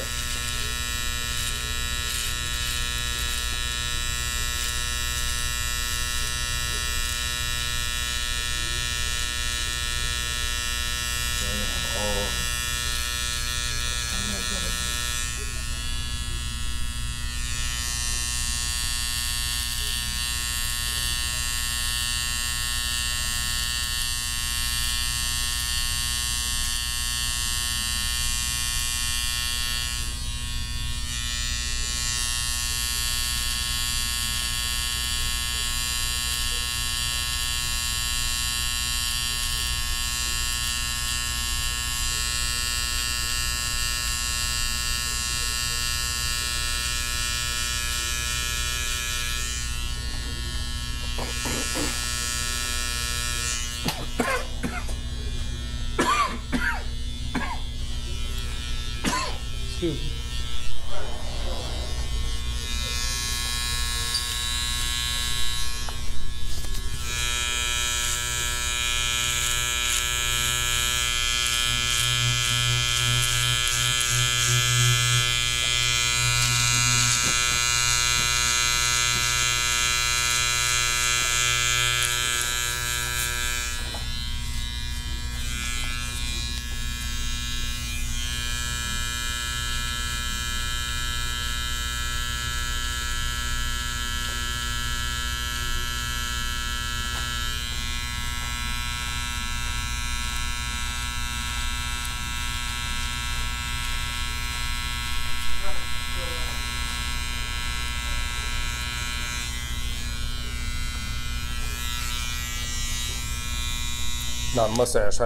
Mustache.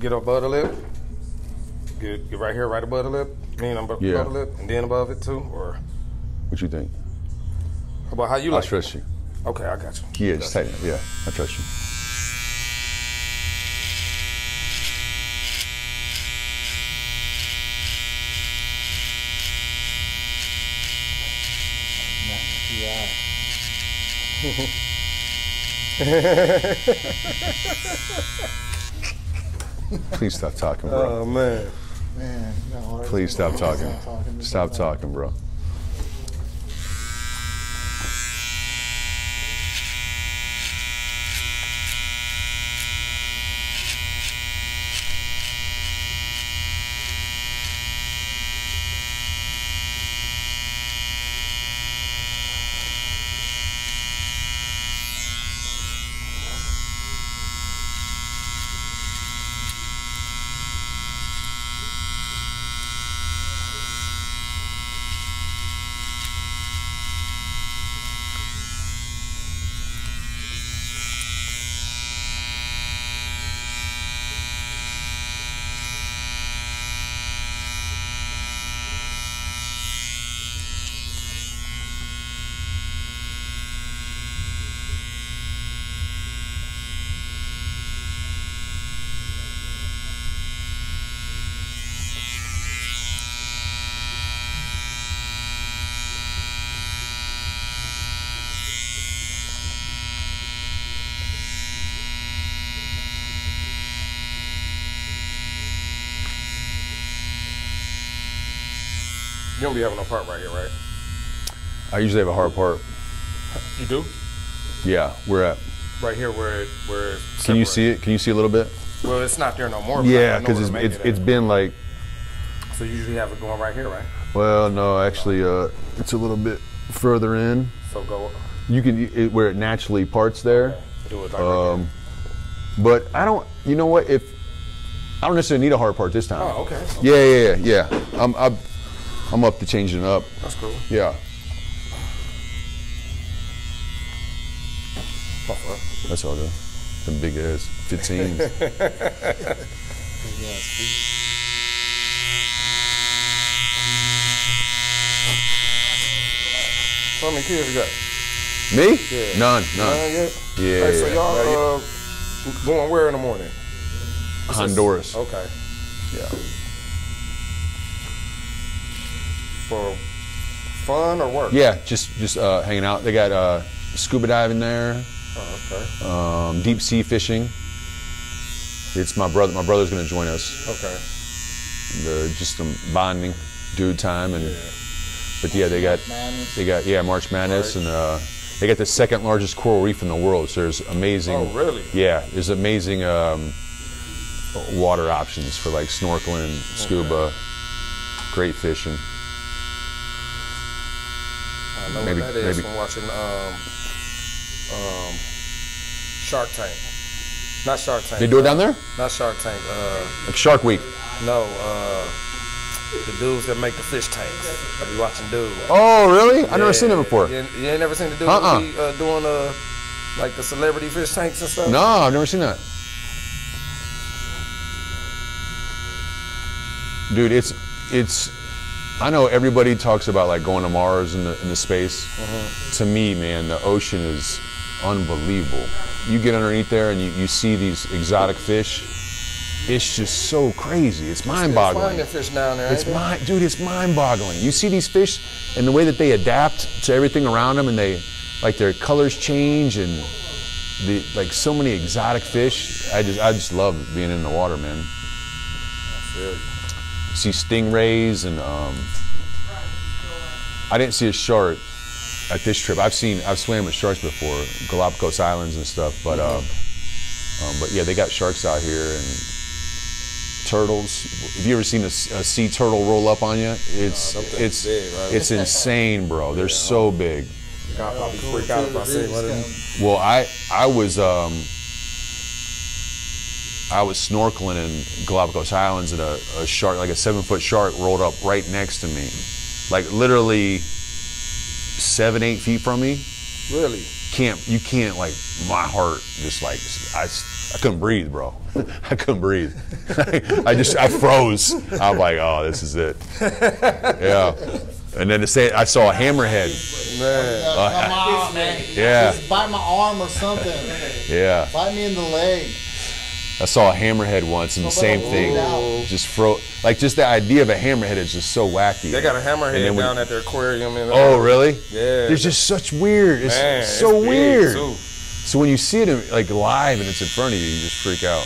Get above the lip. Get, get right here, right above the lip. Mean above Yeah. the lip, and then above it too. Or What you think? how about how you I like? it? trust you. Okay, I got you. Yeah, just tighten it. Yeah, I trust you. Please stop talking, bro. Oh man. Man, no, Please stop talking. Stop talking. Stop talking, bro. You don't be having no part right here, right? I usually have a hard part. You do? Yeah, we're at. Right here where it where it Can you see it? Can you see a little bit? Well, it's not there no more. but Yeah, because it's it's, it it's at. been like. So you usually have it going right here, right? Well, no, actually, uh, it's a little bit further in. So go You can it, where it naturally parts there. do it like right Um, but I don't. You know what? If I don't necessarily need a hard part this time. Oh, okay. Yeah, yeah, yeah, yeah. I'm, I'm, I'm up to changing it up. That's cool. Yeah, My that's all good. Them big ass 15s. So how many kids you got? Me? Yeah. None, none. None yet? Yeah, Hey, so y'all uh, going where in the morning? Honduras. Okay. Yeah. For fun or work? Yeah, just just uh, hanging out. They got uh, scuba diving there, Oh, okay. um, deep sea fishing. It's my brother. My brother's gonna join us. Okay. The, just some bonding, dude time, and Yeah. but yeah, they got Madness. they got yeah March Madness, Right. and uh, they got the second largest coral reef in the world. So there's amazing. Oh, really? Yeah, there's amazing um, water options for like snorkeling, scuba, great fishing. I know Maybe- what that is maybe- from watching um, um, Shark Tank. Not Shark Tank. They do it uh, down there, Not Shark Tank. Uh, like Shark Week. no. Uh, the dudes that make the fish tanks. I be watching dude. Oh, really? I've never seen it before. You, you ain't never seen the dude Uh-uh. be, uh, doing uh, like the celebrity fish tanks and stuff? No, I've never seen that. Dude, it's it's. I know everybody talks about like going to Mars and the, in the space. Mm-hmm. To me, man, the ocean is unbelievable. You get underneath there and you, you see these exotic fish. It's just so crazy. It's mind-boggling. Finding fish down there. It's mind, dude. It's mind-boggling. You see these fish and the way that they adapt to everything around them, and they like their colors change and the like so many exotic fish. I just I just love being in the water, man. there? See stingrays and um, I didn't see a shark at this trip. I've seen I've swam with sharks before, Galapagos Islands and stuff, but um, um, but yeah, they got sharks out here and turtles. Have you ever seen a sea turtle roll up on you? It's things it's big, right? it's insane, bro. They're so big. I'll probably freak out if I see one of them. Well, I I was um I was snorkeling in Galapagos Islands and a, a shark, like a seven foot shark, rolled up right next to me, like literally seven eight feet from me. Really? can't you can't like my heart just like I, I couldn't breathe, bro. I couldn't breathe. I just I froze. I'm like, oh, this is it. Yeah. And then to say I saw a hammerhead. Man. Uh, come on, man. Yeah. Just bite my arm or something. Yeah. Bite me in the leg. I saw a hammerhead once and the same oh. thing. Just fro like just the idea of a hammerhead is just so wacky. They got a hammerhead then when- down at their aquarium. In, Oh uh, really? Yeah. There's just such weird. It's Man, so it's big, weird. too. So when you see it in, like live and it's in front of you, you just freak out.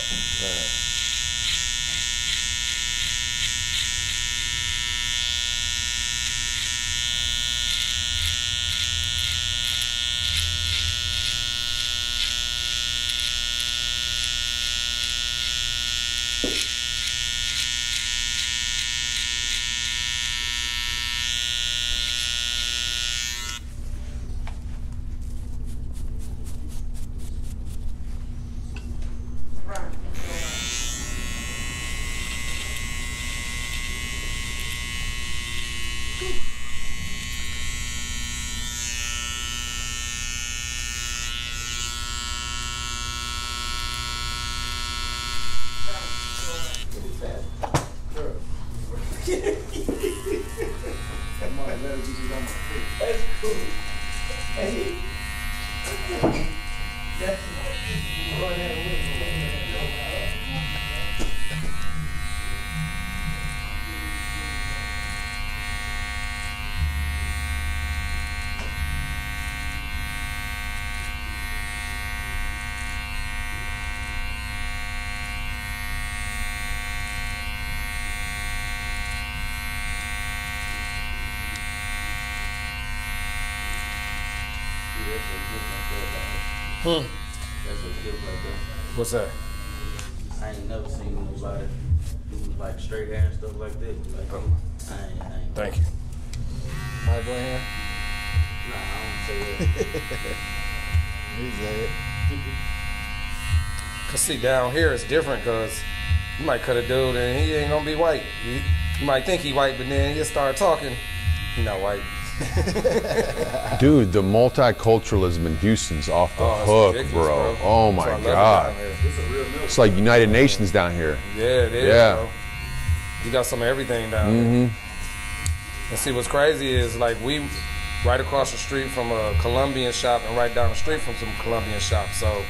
That's what's good like that. What's that? I ain't never seen nobody do like straight hair and stuff like that. Like, Oh. I ain't, I ain't. Thank you. Alright, go ahead. Nah, I don't say that. You say it. Cause see, down here it's different. Cause you might cut a dude and he ain't gonna be white. You, you might think he white, but then he'll start talking. He not white. Dude, the multiculturalism in Houston's off the Oh, hook, bro. bro. Oh That's my love it god. down. It's a real milk. It's like United Nations down here. Yeah, it is. Yeah. Bro. You got some of everything down there. Mm-hmm. And see, what's crazy is like we right across the street from a Colombian shop and right down the street from some Colombian shops. So,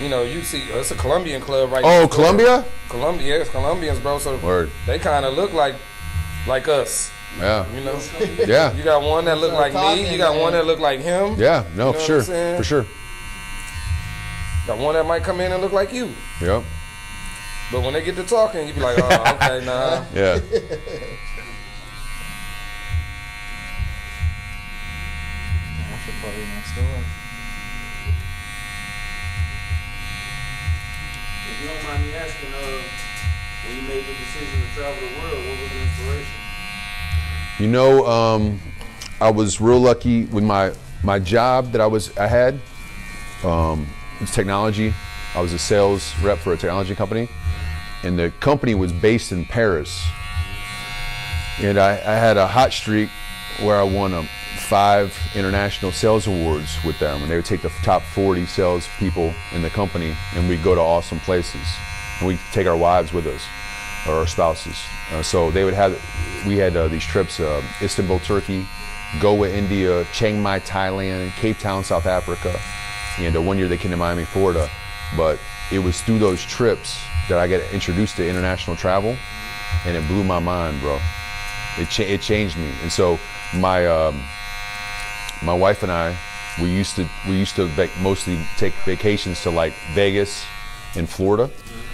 you know, you see, it's a Colombian club right now. Oh, next door. Colombia? Colombia, yeah, it's Colombians, bro. So Word. they kind of look like like us. Yeah. You know, Yeah. you got one that look like me. You got one that look like him. Yeah, no, You know for what sure. I'm? For sure. Got one that might come in and look like you. Yep. But when they get to talking, you be like, oh, okay, nah. Yeah. I should put next door. You don't mind me asking, uh, when you made the decision to travel the world, what was the inspiration? You know, um, I was real lucky with my my job that I was I had. Um, it's technology. I was a sales rep for a technology company, and the company was based in Paris. And I, I had a hot streak where I won um, five international sales awards with them, and they would take the top 40 sales people in the company, and we'd go to awesome places, and we'd take our wives with us or our spouses. Uh, so they would have, we had uh, these trips: uh, Istanbul, Turkey, Goa, India, Chiang Mai, Thailand, Cape Town, South Africa, and uh, one year they came to Miami, Florida. But it was through those trips that I got introduced to international travel, and it blew my mind, bro. It, cha- it changed me, and so my um, my wife and I, we used to we used to mostly take vacations to like Vegas and Florida.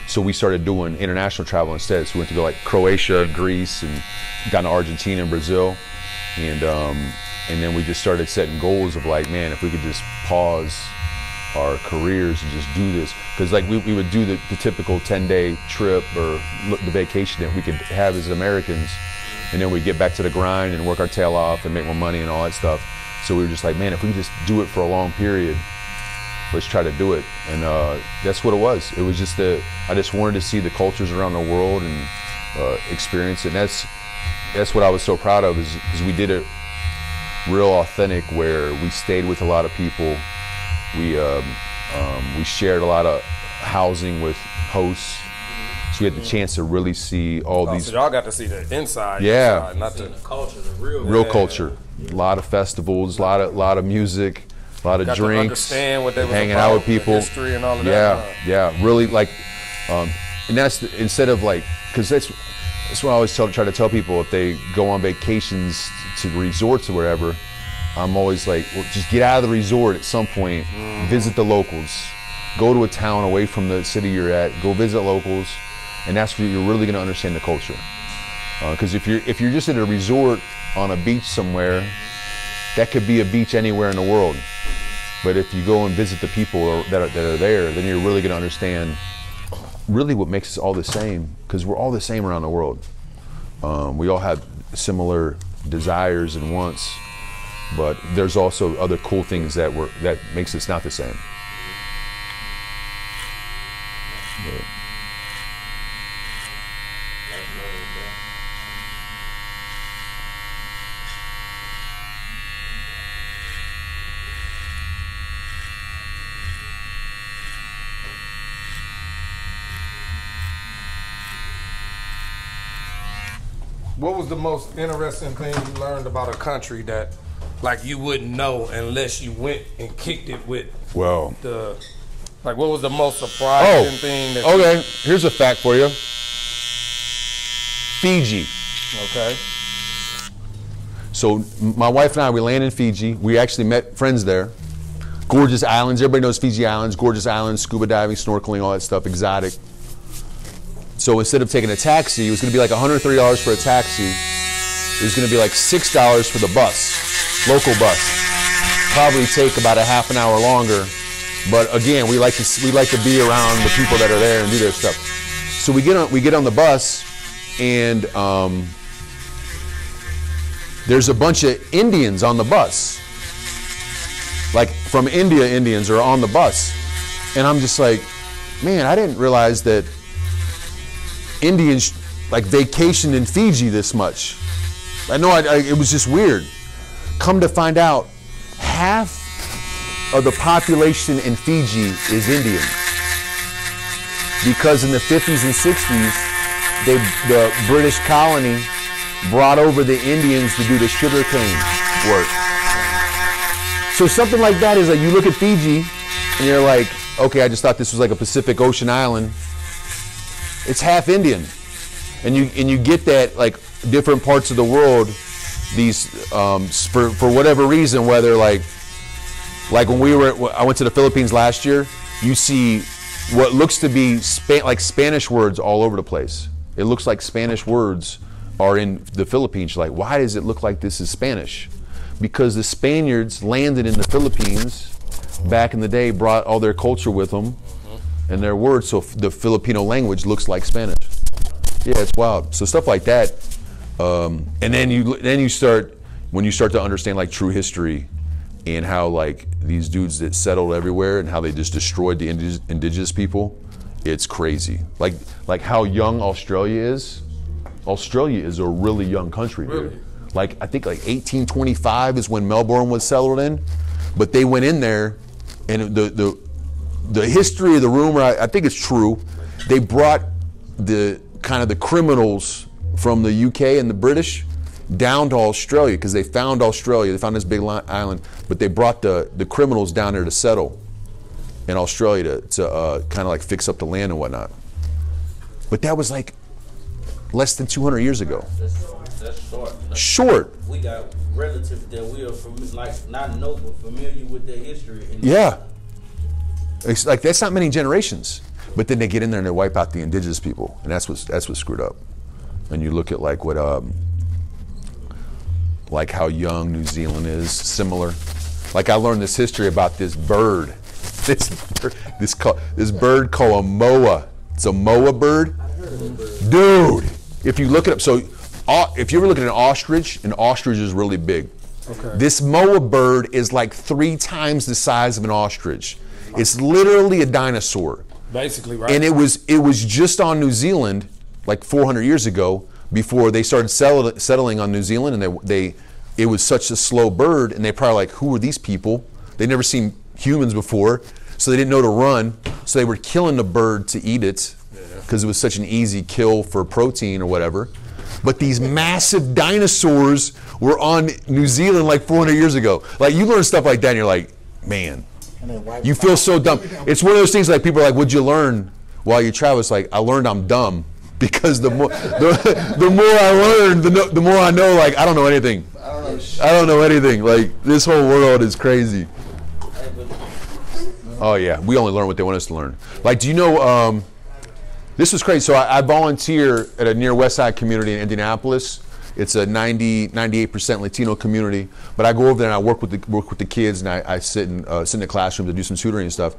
So we started doing international travel instead. So we went to go like Croatia, Greece, and down to Argentina and Brazil, and um, and then we just started setting goals of like, man, if we could just pause our careers and just do this, because like we, we would do the, the typical 10 day trip or the vacation that we could have as Americans, and then we'd get back to the grind and work our tail off and make more money and all that stuff. So we were just like, man, if we could just do it for a long period, let's try to do it. And uh, that's what it was. It was just that I just wanted to see the cultures around the world and uh, experience it. And that's that's what I was so proud of is because we did it real authentic where we stayed with a lot of people We um, um, we shared a lot of housing with hosts, so we had the chance to really see all Oh, these so y'all got to see the inside. Yeah. inside, not the. The culture, the real. real culture. A lot of festivals, a lot of lot of music, a lot of Got drinks, understand what they hanging out with people. history and all of that, yeah, yeah, really like, um, and that's the, instead of like, because that's that's what I always tell, try to tell people if they go on vacations to resorts or wherever. I'm always like, well, just get out of the resort at some point, Mm-hmm. visit the locals, go to a town away from the city you're at, go visit locals, and that's where you're really going to understand the culture. Because if you're if you're just at a resort on a beach somewhere, that could be a beach anywhere in the world. But if you go and visit the people that are, that are there, then you're really going to understand really what makes us all the same. Because we're all the same around the world. Um, we all have similar desires and wants, but there's also other cool things that were that makes us not the same. The most interesting thing you learned about a country that, like, you wouldn't know unless you went and kicked it with well, the, like, what was the most surprising Oh, thing that? okay. Here's a fact for you. Fiji. Okay. So my wife and I, we landed in Fiji. We actually met friends there. Gorgeous islands. Everybody knows Fiji Islands. Gorgeous islands, scuba diving, snorkeling, all that stuff, exotic. So instead of taking a taxi, it was going to be like $130 for a taxi. It was going to be like $6 for the bus, local bus. Probably take about a half an hour longer. But again, we like to we like to be around the people that are there and do their stuff. So we get on we get on the bus, and um, there's a bunch of Indians on the bus. Like from India, Indians are on the bus. And I'm just like, man, I didn't realize that Indians like vacationed in Fiji this much. I know I, I, it was just weird. Come to find out, half of the population in Fiji is Indian. Because in the 50s and 60s, they, the British colony brought over the Indians to do the sugarcane work. So something like that is like you look at Fiji and you're like, okay, I just thought this was like a Pacific Ocean island. It's half Indian. And you and you get that like different parts of the world, these um, for for whatever reason, whether like like when we were I went to the Philippines last year, you see what looks to be Spa- like Spanish words all over the place. It looks like Spanish words are in the Philippines. You're like, why does it look like this is Spanish? Because the Spaniards landed in the Philippines back in the day, brought all their culture with them and their words, so f- the Filipino language looks like Spanish. Yeah, it's wild. So stuff like that, um, and then you then you start when you start to understand like true history and how like these dudes that settled everywhere and how they just destroyed the indig- indigenous people. It's crazy. Like like how young Australia is. Australia is a really young country, Really? dude. Like I think like 1825 is when Melbourne was settled in, but they went in there, and the the the history of the rumor, I, I think it's true. They brought the kind of the criminals from the UK and the British down to Australia because they found Australia. They found this big island, but they brought the, the criminals down there to settle in Australia to, to uh, kind of like fix up the land and whatnot. But that was like less than 200 years ago. That's, that's short. Short. we got relatives that we are from, like not know but familiar with their history. Yeah. It's like that's not many generations. But then they get in there and they wipe out the indigenous people, and that's what's that's what's screwed up. And you look at like what um, like how young New Zealand is, similar. Like I learned this history about this bird, this bird, this call, this bird called a moa. It's a moa bird, dude. If you look it up, so uh, if you ever look at an ostrich, an ostrich is really big. Okay. This moa bird is like three times the size of an ostrich. It's literally a dinosaur. Basically, right? And it was it was just on New Zealand like 400 years ago before they started settle, settling on New Zealand and they they it was such a slow bird and they probably like who are these people? They never seen humans before, so they didn't know to run. So they were killing the bird to eat it because it was such an easy kill for protein or whatever. But these massive dinosaurs were on New Zealand like 400 years ago. Like you learn stuff like that, and you're like, man, Wipe you feel so dumb. It's one of those things like people are like, "What'd you learn while you travel?" It's like I learned I'm dumb because the more the, the more I learn, the, no, the more I know. Like I don't know anything. I don't know. I don't know anything. Like this whole world is crazy. Oh yeah, we only learn what they want us to learn. Like, do you know? Um, this was crazy. So I, I volunteer at a near West Side community in Indianapolis. It's a 90, 98% Latino community. But I go over there and I work with the work with the kids and I, I sit in uh, sit in the classroom to do some tutoring and stuff.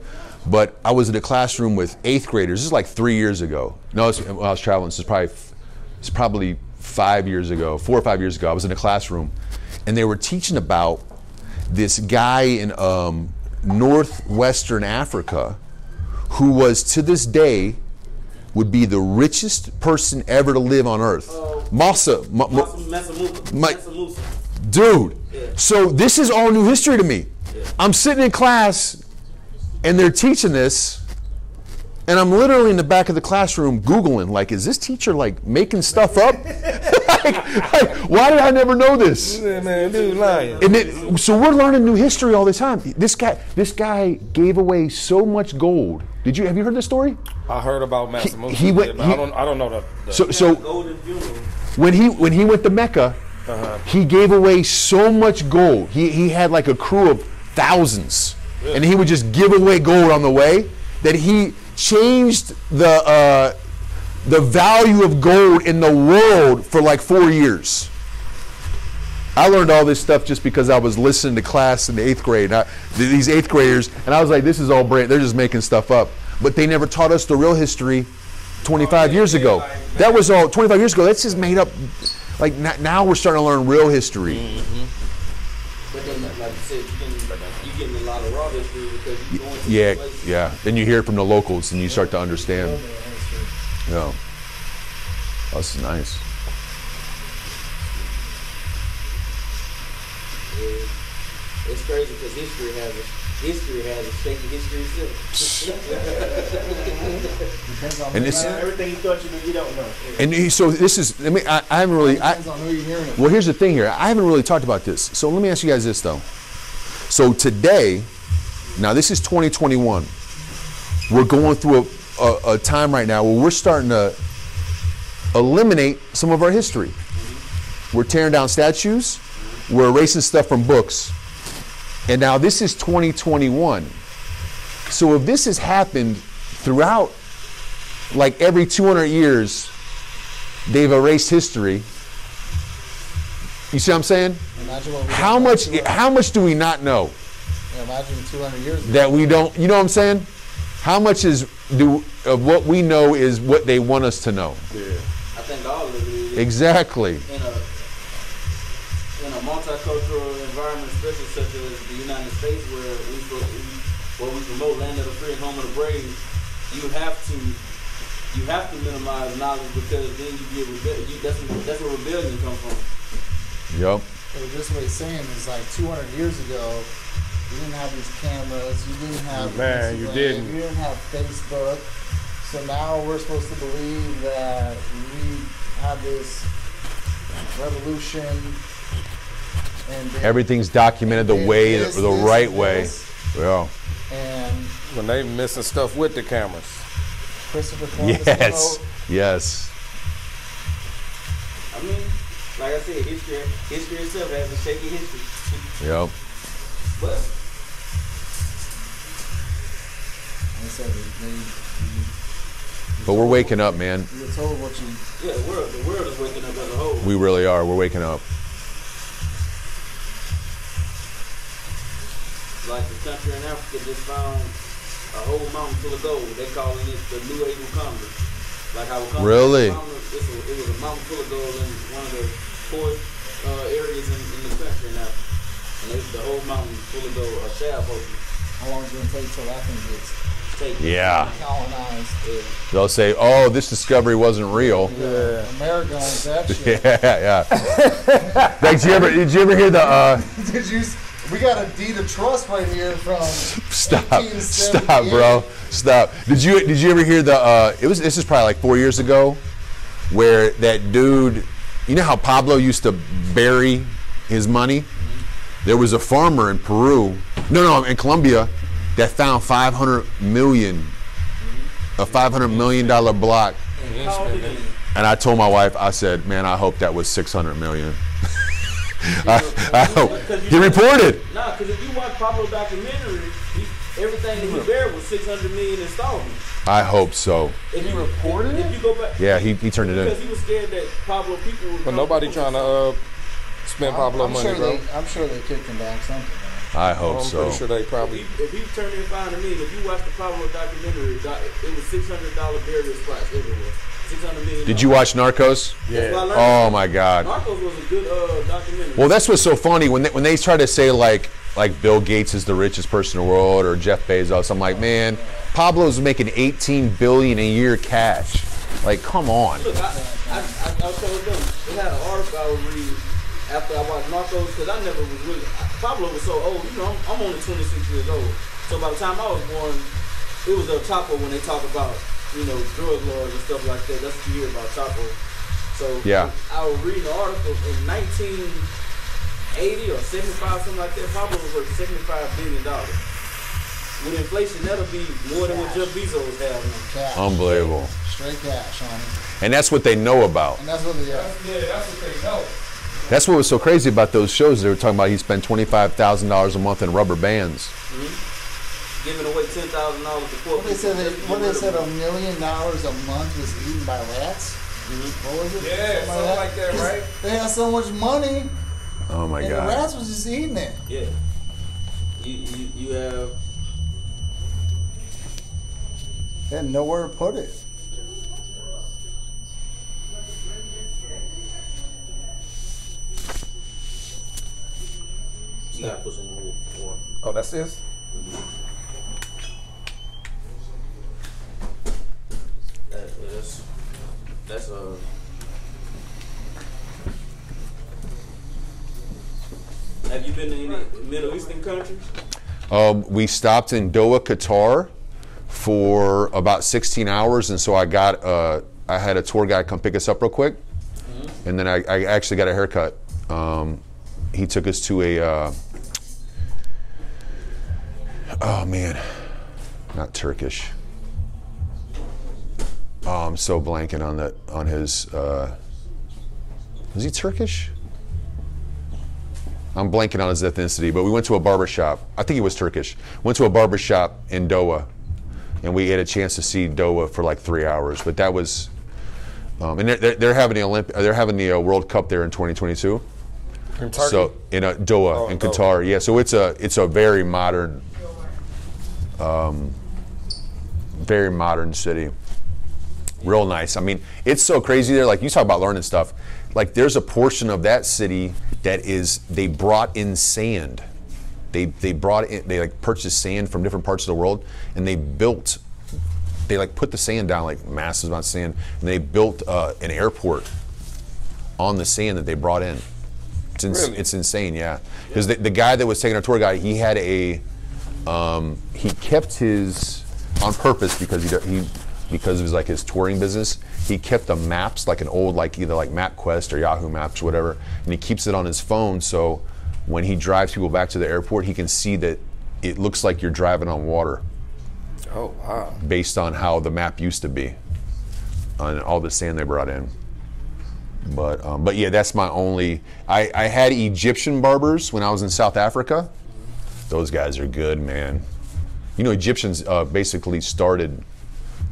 But I was in a classroom with eighth graders. This is like three years ago. No, when I was traveling. This is probably it's probably five years ago, four or five years ago. I was in a classroom, and they were teaching about this guy in um, northwestern Africa who was to this day would be the richest person ever to live on earth. Oh. Massa, Ma- Ma- Masa Mansa Musa. My- Mansa Musa. dude. So this is all new history to me. I'm sitting in class and they're teaching this and I'm literally in the back of the classroom googling like is this teacher like making stuff up? like, like, why did I never know this? Yeah, man, dude lying. And it, so we're learning new history all the time. This guy, this guy gave away so much gold. Did you have you heard this story? I heard about Mansa Musa, he went- yeah, but he- I don't. I don't know the. the So so when he when he went to Mecca, he gave away so much gold. He he had like a crew of thousands, and he would just give away gold on the way. That he changed the uh, the value of gold in the world for like four years. I learned all this stuff just because I was listening to class in the eighth grade. And I, these eighth graders, and I was like, "This is all brand. They're just making stuff up." But they never taught us the real history 25 years ago. That was all 25 years ago. That's just made up. Like now we're starting to learn real history. Mm-hmm. But then, like you said, you getting, you getting a lot of raw history because you going to Yeah, places. yeah. Then you hear it from the locals and you start to understand. Yeah. This is nice. It's crazy because history has a history has a shaky history itself. Depends on And who it's- you- Everything you thought you knew, you don't know. And he- so this is. I mean, I, I haven't really. I, on who you're hearing. Well, here's the thing here. I haven't really talked about this. So let me ask you guys this though. So today, now this is 2021. We're going through a, a, a time right now where we're starting to eliminate some of our history. We're tearing down statues. We're erasing stuff from books. And now this is 2021. So if this has happened throughout, like every 200 years, they've erased history. You see what I'm saying? Imagine what we How much? How much do we not know yeah, imagine 200 years ago. that we don't? You know what I'm saying? How much is do of what we know is what they want us to know? Yeah, I think all of it is Exactly. in a where we promote land of the free and home of the brave, you have to you have to minimize knowledge because then you get rebel- you, that's where, that's where rebellion comes from. Yep. But just what he's saying is like 200 years ago, you didn't have these cameras, you didn't have Man, you Instagram, didn't. you didn't have Facebook. So now we're supposed to believe that we have this revolution and Everything's documented the way, this, the right way. this, Yeah. And when they missing stuff with the cameras. Christopher Columbus Yes. Yes. I mean, like I said, history history itself has a shaky history. Yep. but they said they, they, But we're waking up, man. you were told what you yeah, the world the world is waking up as a whole. We really are. We're waking up. Like the country in Africa just found a whole mountain full of gold. They calling it the New Age Wakanda. Like how Wakanda Really? found it, it's a- it was a mountain full of gold in one of the poorest uh, areas in, in the country in Africa. And they, the whole mountain full of gold, a shaft open. how long is it gonna take till that thing gets Take Yeah. colonized? Yeah. They'll say, "Oh, this discovery wasn't real." Yeah. America owns that shit. Yeah, yeah. like, did you ever did you ever hear the uh, Did you? S- We got a deed of trust right here from Stop, stop, bro, stop. Did you did you ever hear the? Uh, it was this is probably like four years ago, where that dude, you know how Pablo used to bury his money. There was a farmer in Peru, no, no, in Colombia, that found 500 million, a 500 million dollar block. How old is he? And I told my wife, I said, man, I hope that was 600 million. I, I hope. He reported. Nah, because if you watch Pablo documentary, he, everything that he buried was 600 million installments. I hope so. If he reported if, if you go back, Yeah, he, he turned it because in. he was scared that Pablo people would. But nobody trying to uh, spend Pablo I'm money, sure bro. They, I'm sure they kicked him back something. man. I hope I'm so. pretty sure they If probably. he, if he turned in five hundred million, if you watch the Pablo documentary, it was six hundred dollar burial spots everywhere. Six hundred million. Did you watch Narcos? That's what I learned. Oh my God. Narcos was a good uh, documentary. Well, that's what's so funny when they, when they try to say like like Bill Gates is the richest person in the world or Jeff Bezos. I'm like, man, Pablo's making 18 billion a year cash. Like, come on. Look, I, I, I, I told them they had an article I was reading after I watched Narcos because I never was really. Pablo was so old. You know, I'm, I'm only 26 years old. So by the time I was born, it was a Chapo when they talk about you know drug laws and stuff like that. That's what you hear about Chapo. So Yeah. I was reading an article in 1980 or 75, something like that. Pablo was worth 75 billion dollars. With inflation, that'll be more than what Jeff Bezos has now. Cash. Unbelievable. Straight cash on him. And that's what they know about. And that's what they, yeah. Yeah, that's what they know. That's what was so crazy about those shows. They were talking about he spent $25,000 a month in rubber bands. Mm-hmm. Giving away ten thousand dollars to poor What they said, people that, what they said a million dollars a month was eaten by rats? Mm-hmm. What was it? Yeah, something like that, right? They had so much money, Oh my and the God. rats was just eating it. Yeah. You, you, you have They had nowhere to put it. you gotta put some more. more. Oh, that's this. Mm-hmm. That, that's that's uh Have you been to any Middle Eastern countries? Um, we stopped in Doha, Qatar, for about 16 hours, and so I got uh, I had a tour guide come pick us up real quick, and then I, I actually got a haircut. Um, he took us to a uh, oh man, not Turkish. Oh, I'm so blanking on that on his. Uh, is he Turkish? I'm blanking on his ethnicity, but we went to a barber shop. I think he was Turkish. Went to a barber shop in Doha, and we had a chance to see Doha for like three hours. But that was, um, and they're- they're, having the Olymp- they're having the uh, World Cup there in 2022. In. So in uh, Doha Oh, in Doha. Qatar, yeah. So it's a it's a very modern, um, very modern city. Real nice. I mean, it's so crazy there. Like you talk about learning stuff. Like there's a portion of that city that is they brought in sand. They they brought in they like purchased sand from different parts of the world and they built. They like put the sand down like massive amounts of sand and they built uh, an airport on the sand that they brought in. It's, ins- Really? it's insane, yeah. Because the, the guy that was taking our tour guide, he had a, um, he kept his on purpose because he, he because it was like his touring business. He kept the maps like an old like either like MapQuest or Yahoo Maps or whatever, and he keeps it on his phone. So when he drives people back to the airport, he can see that it looks like you're driving on water Oh wow. based on how the map used to be on all the sand they brought in. But um, but yeah, that's my only. I, I had Egyptian barbers when I was in South Africa. Those guys are good, man. You know, Egyptians uh, basically started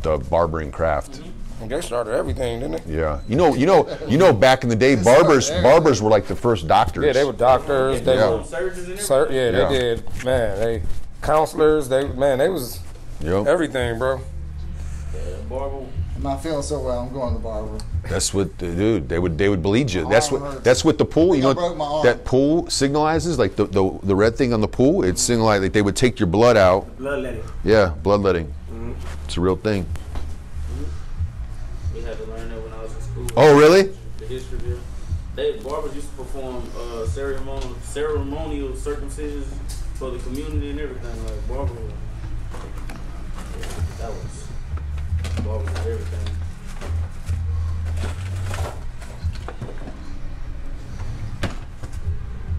the barbering craft. They started everything, didn't they? Yeah, you know, you know, you know. Back in the day, barbers barbers were like the first doctors. Yeah, they were doctors. They Yeah. were, Surgeons and sir, yeah, they Yeah. did. Man, they counselors. They man, they was Yep. everything, bro. Barber. I'm not feeling so well. I'm going to the barber. That's what, they dude. They would they would bleed you. My That's what hurts. that's what the pool. You I know broke my arm. that pool signalizes like the, the the red thing on the pool. It signalizes like they would take your blood out. Bloodletting. Yeah, bloodletting. It's a real thing. We had to learn that when I was in school. Oh, really? The history there. they barbers used to perform uh, ceremonial ceremonial circumcisions for the community and everything. Like barber, that was barbers and everything.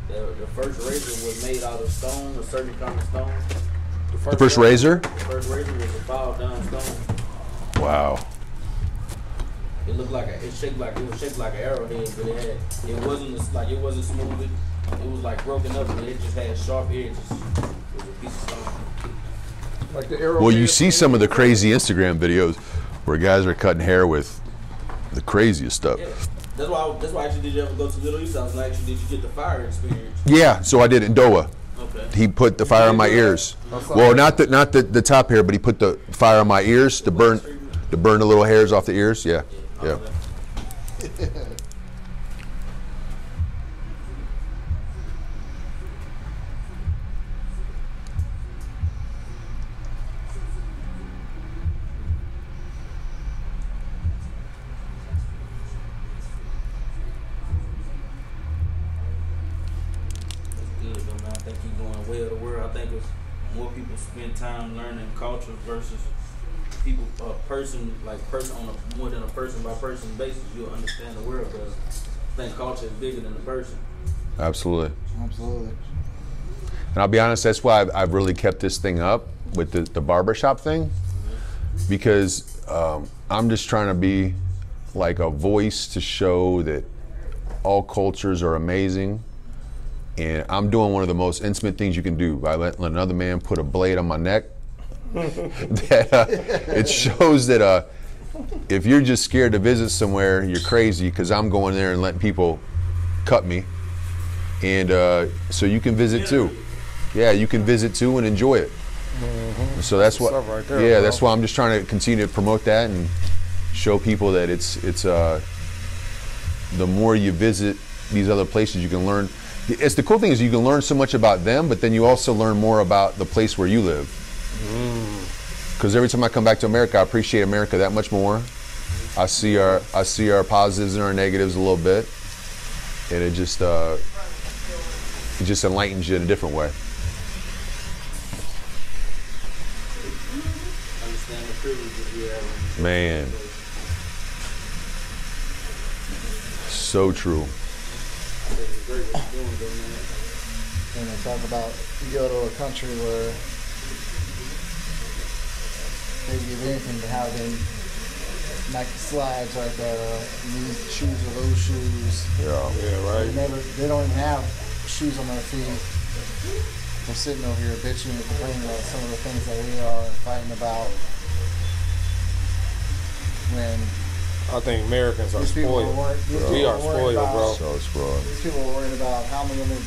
The, the first razor was made out of stone, a certain kind of stone. The first razor? The first razor was a filed down stone. Wow. It looked like a, it shaped like it was shaped like an arrowhead, but it had it wasn't like it wasn't smooth. It, it was like broken up, but it just had sharp edges. It was a piece of stone. Like the arrow. Well, you see some of the crazy Instagram videos where guys are cutting hair with the craziest stuff. Yeah, that's why. I, that's why. Actually, did you ever go to Little East House and actually did you get the fire experience? Yeah, so I did it in Doha. He put the fire on my ears. Well, not the not the, the top hair, but he put the fire on my ears to burn to burn the little hairs off the ears. Yeah, yeah. Think you're the world. I think it's more people spend time learning culture versus people a person like person on a more than a person by person basis. You'll understand the world better. I think culture is bigger than the person. Absolutely. Absolutely. And I'll be honest, that's why I've, I've really kept this thing up with the, the barbershop thing because um, I'm just trying to be like a voice to show that all cultures are amazing. And I'm doing one of the most intimate things you can do by letting another man put a blade on my neck. that, uh, it shows that uh, if you're just scared to visit somewhere, you're crazy because I'm going there and letting people cut me. And uh, so you can visit too. Yeah, you can visit too and enjoy it. So that's what. Right there, yeah, bro. that's why I'm just trying to continue to promote that and show people that it's it's uh, the more you visit these other places, you can learn. It's the cool thing is you can learn so much about them, but then you also learn more about the place where you live. Because every time I come back to America, I appreciate America that much more. I see our I see our positives and our negatives a little bit, and it just uh, it just enlightens you in a different way. Understand the privileges you have. Man. So true. It's great what you're doing, though, man. And I talk about you go to a country where they give anything to have them Nike slides right there. Uh, these shoes or those shoes. Yeah. Yeah, They right. never. They don't even have shoes on their feet. We're sitting over here bitching and complaining about some of the things that we are fighting about. When I think Americans are these people are spoiled. worried, We are are worried spoiled, bro. about, So spoiled. These people are worried about how many I going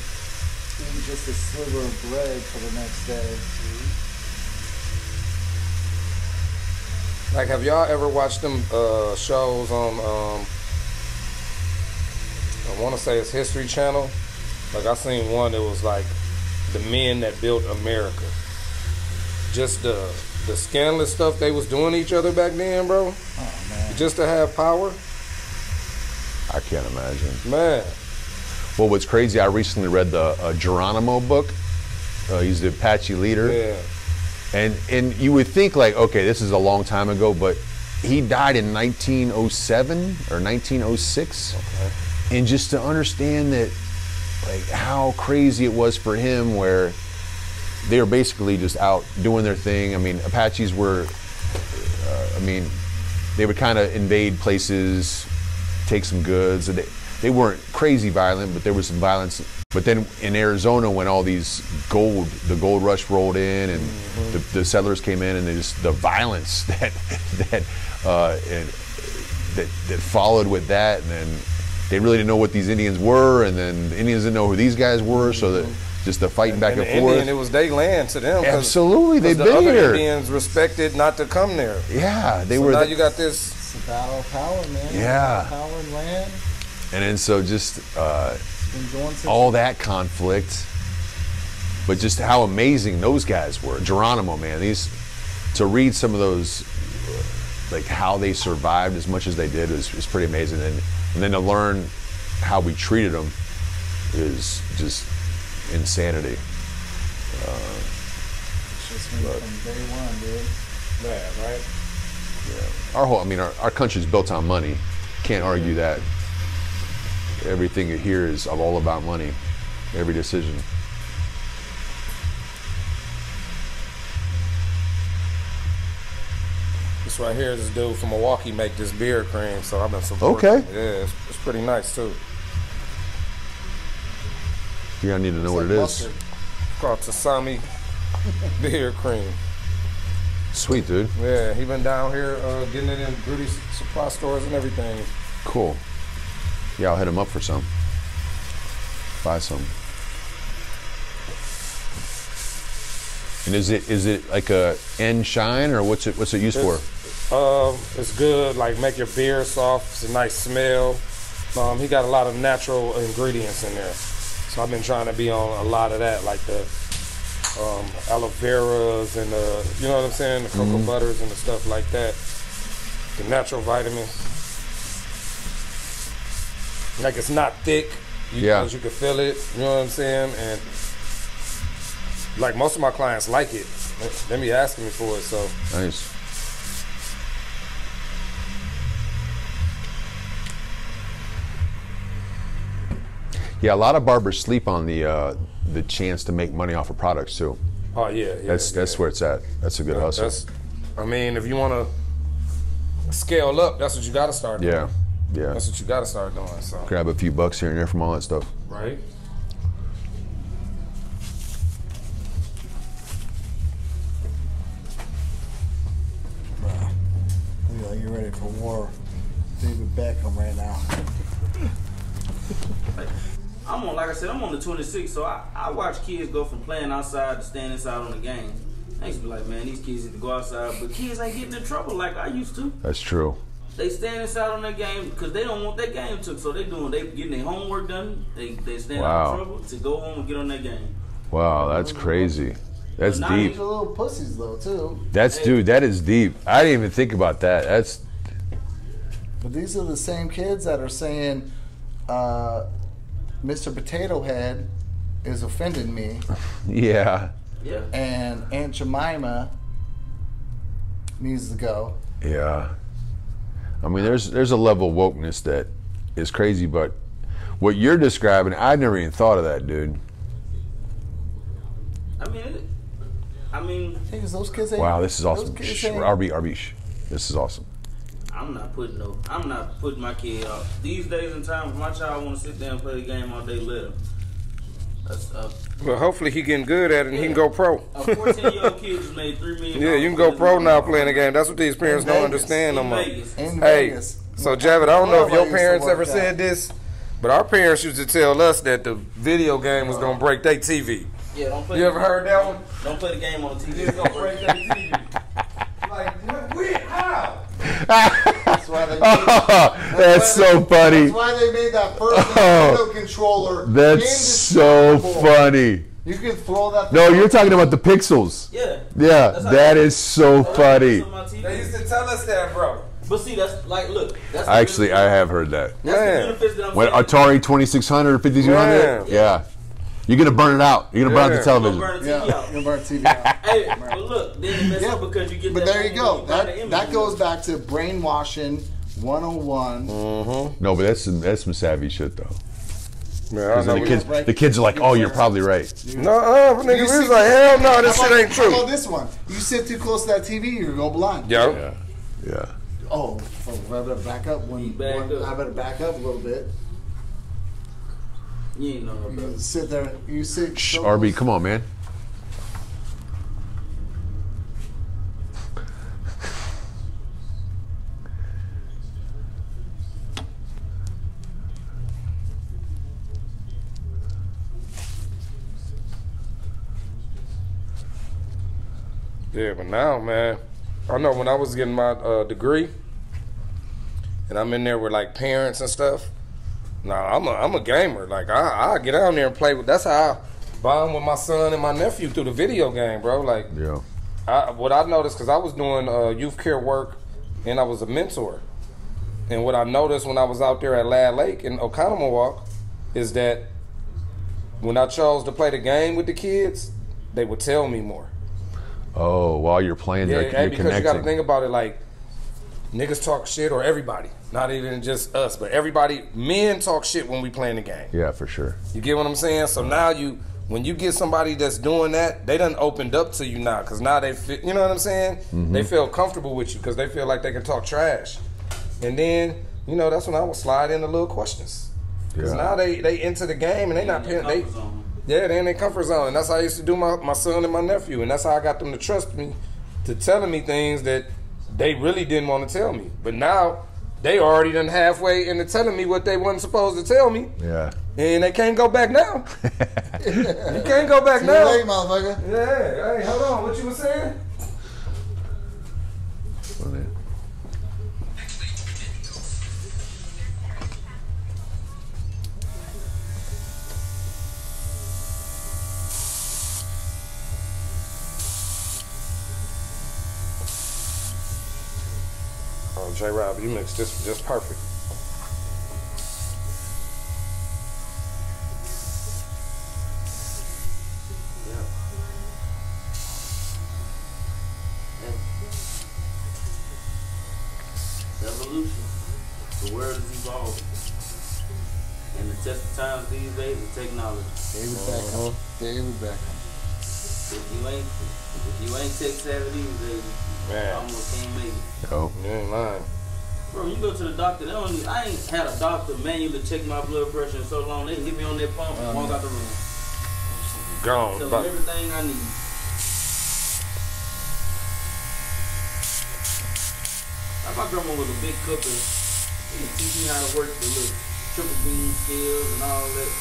to eat just a sliver of bread for the next day. Like, have y'all ever watched them uh, shows on? Um, I want to say it's History Channel. Like I seen one that was like the men that built America. Just the the scandalous stuff they was doing each other back then, bro. Oh man. Just to have power, I can't imagine. man. Well, what's crazy? I recently read the uh, Geronimo book. Uh, he's the Apache leader, Yeah, and and you would think like, okay, this is a long time ago, but he died in 1907 or 1906. okay. and just to understand that like how crazy it was for him where they were basically just out doing their thing i mean apaches were uh, i mean they would kind of invade places take some goods and they, they weren't crazy violent but there was some violence but then in arizona when all these gold the gold rush rolled in and the, the settlers came in and they just the violence that that uh, and that, that followed with that, and then they really didn't know what these Indians were, and then the Indians didn't know who these guys were, so that just the fighting back And and, the forth. Indian, it was their land to them. 'cause- Absolutely, 'cause they've the been other here. Indians respected not to come there. yeah, they so were. now the- you got this. It's a battle of power, man. Yeah. Power and land. And then so just uh, It's been going since all that conflict, but just how amazing those guys were. Geronimo, man, these to read some of those, uh, like how they survived as much as they did was, was pretty amazing, and and then to learn how we treated them is just insanity. It's just been from day one, dude. Man, right? Yeah. Our whole, I mean, our, our country's built on money. Can't argue that. Everything here is all about money. Every decision. This right here is this dude from Milwaukee make this beer cream, so I've been supporting. Okay. Yeah, it's, it's pretty nice too. You gotta need to know what It's it like is. It's called Tasami beard cream. Sweet, dude. Yeah, he been down here uh, getting it in beauty supply stores and everything. Cool. Yeah, I'll hit him up for some. Buy some. And is it is it like a end shine or what's it what's it used for? Um, it's good, like make your beer soft. It's a nice smell. Um, he got a lot of natural ingredients in there, so I've been trying to be on a lot of that, like the um, aloe veras and the, you know what I'm saying, the cocoa butters and the stuff like that. The natural vitamins. Like it's not thick. You, Yeah. You can feel it. You know what I'm saying, and like most of my clients like it. They be asking me for it, so. Nice. Yeah, a lot of barbers sleep on the uh, the chance to make money off of products too. Oh yeah, yeah. That's that's where it's at. That's a good hustle. That's, I mean, if you want to scale up, that's what you got to start doing. Yeah, yeah. That's what you got to start doing. So, Grab a few bucks here and there from all that stuff. right? Bruh. Look like you're ready for war. David Beckham right now. I'm on, like I said, I'm on the 26, so I, I watch kids go from playing outside to staying inside on the game. I used to be like, man, these kids need to go outside, but kids ain't getting in trouble like I used to. That's true. They stand inside on their game because they don't want their game took, so they doing they getting their homework done. They they stand out Wow. of trouble to go home and get on their game. Wow, that's crazy. That's now deep. These are little pussies though too. That's dude. That is deep. I didn't even think about that. That's But these are the same kids that are saying, uh, "Mr. Potato Head is offending me," yeah, Yeah. and Aunt Jemima needs to go. yeah. I mean, there's there's a level of wokeness that is crazy, but what you're describing, I'd never even thought of that, dude. I mean, it, I mean, Hey, 'cause those kids ain't. Wow, this is awesome. kids Shh, RB, RB, shh. this is awesome. I'm not putting no, I'm not putting my kid off. These days and times, if my child want to sit there and play the game all day, let him. That's a, Well, hopefully he getting good at it and he can go pro. a 14 year old kid just made three million. yeah, you can go pro now playing the game. That's what these parents In don't Vegas. understand no In more. Hey, Vegas. so Javid, I don't know if your parents ever at. said this, but our parents used to tell us that the video game was gonna break their TV. Yeah, don't play. You ever heard that one? Don't play the game on the TV. It's gonna break their TV. Like, what? we- How? That's why they. Made, that's so funny. That's why they made that first Oh. Nintendo controller. That's so funny. You can throw that. No, you're talking about the pixels. Yeah. Yeah, That's how that they- is so That's funny. on my TV. They used to tell us that, bro. But see, that's like, look. That's the Actually, I have heard that. That's Man. the benefits that I'm When. Atari 2600, 5200, Yeah. yeah. You're gonna burn it out. You're gonna burn out the television. Burn the Yeah, TV out. you burn TV out. Hey, but look, then it mess Yeah, up because you get But that there you go. when the That image. that goes back to brainwashing 101. No, but that's some, that's some savvy shit though. Man, Because the we- kids, the kids are like, "Oh, you're probably right." No, uh, nigga, we was like, hell no, this shit about- ain't How about true. this one? You sit too close to that TV, you're gonna go blind. Yo, Yeah, yeah. Oh, oh, I better back up when, back when- up. I better back up a little bit. You ain't know no better. You sit there. You sit. Shh, so RB, come on, man. Yeah, but now, man, I know when I was getting my uh, degree, and I'm in there with like parents and stuff. Nah, I'm a I'm a gamer. Like I I get down there and play with. That's how I bond with my son and my nephew through the video game, bro. Like Yeah. I, what I noticed because I was doing uh, youth care work and I was a mentor. And what I noticed when I was out there at Lad Lake in Oconomowoc is that when I chose to play the game with the kids, they would tell me more. Oh, while you're playing, Yeah, you're, you're because you got to think about it like niggas talk shit or everybody, not even just us, but everybody. Men talk shit when we playing the game. yeah, for sure. You get what I'm saying? So now you, when you get somebody that's doing that, they done opened up to you now, because now they, feel, you know what I'm saying? Mm-hmm. They feel comfortable with you because they feel like they can talk trash. And then, you know, that's when I would slide in the little questions. Because Yeah. now they they into the game and they not paying. They, zone. yeah, they in their comfort zone, and that's how I used to do my, my son and my nephew, and that's how I got them to trust me, to telling me things that they really didn't want to tell me. But now they already done halfway into telling me what they wasn't supposed to tell me, Yeah. and they can't go back now. you can't go back See you now. later, motherfucker. Yeah, hey, hold on, what you was saying? J. Rob, you mixed this just perfect. Yeah. Yeah. Evolution. The world is evolving. And the test of times these days is technology. David Beckham. Uh-huh. David Beckham. If you ain't if you ain't tech savvy these days, you Man. almost can't make it. Oh, You ain't lying. Bro, you go to the doctor, they don't even, I ain't had a doctor manually check my blood pressure in so long. They hit me on that pump and walk out the room. Gone. Tell But- them everything I need. Like my grandma was a big cooker. She didn't teach me how to work the little triple beam scales and all that.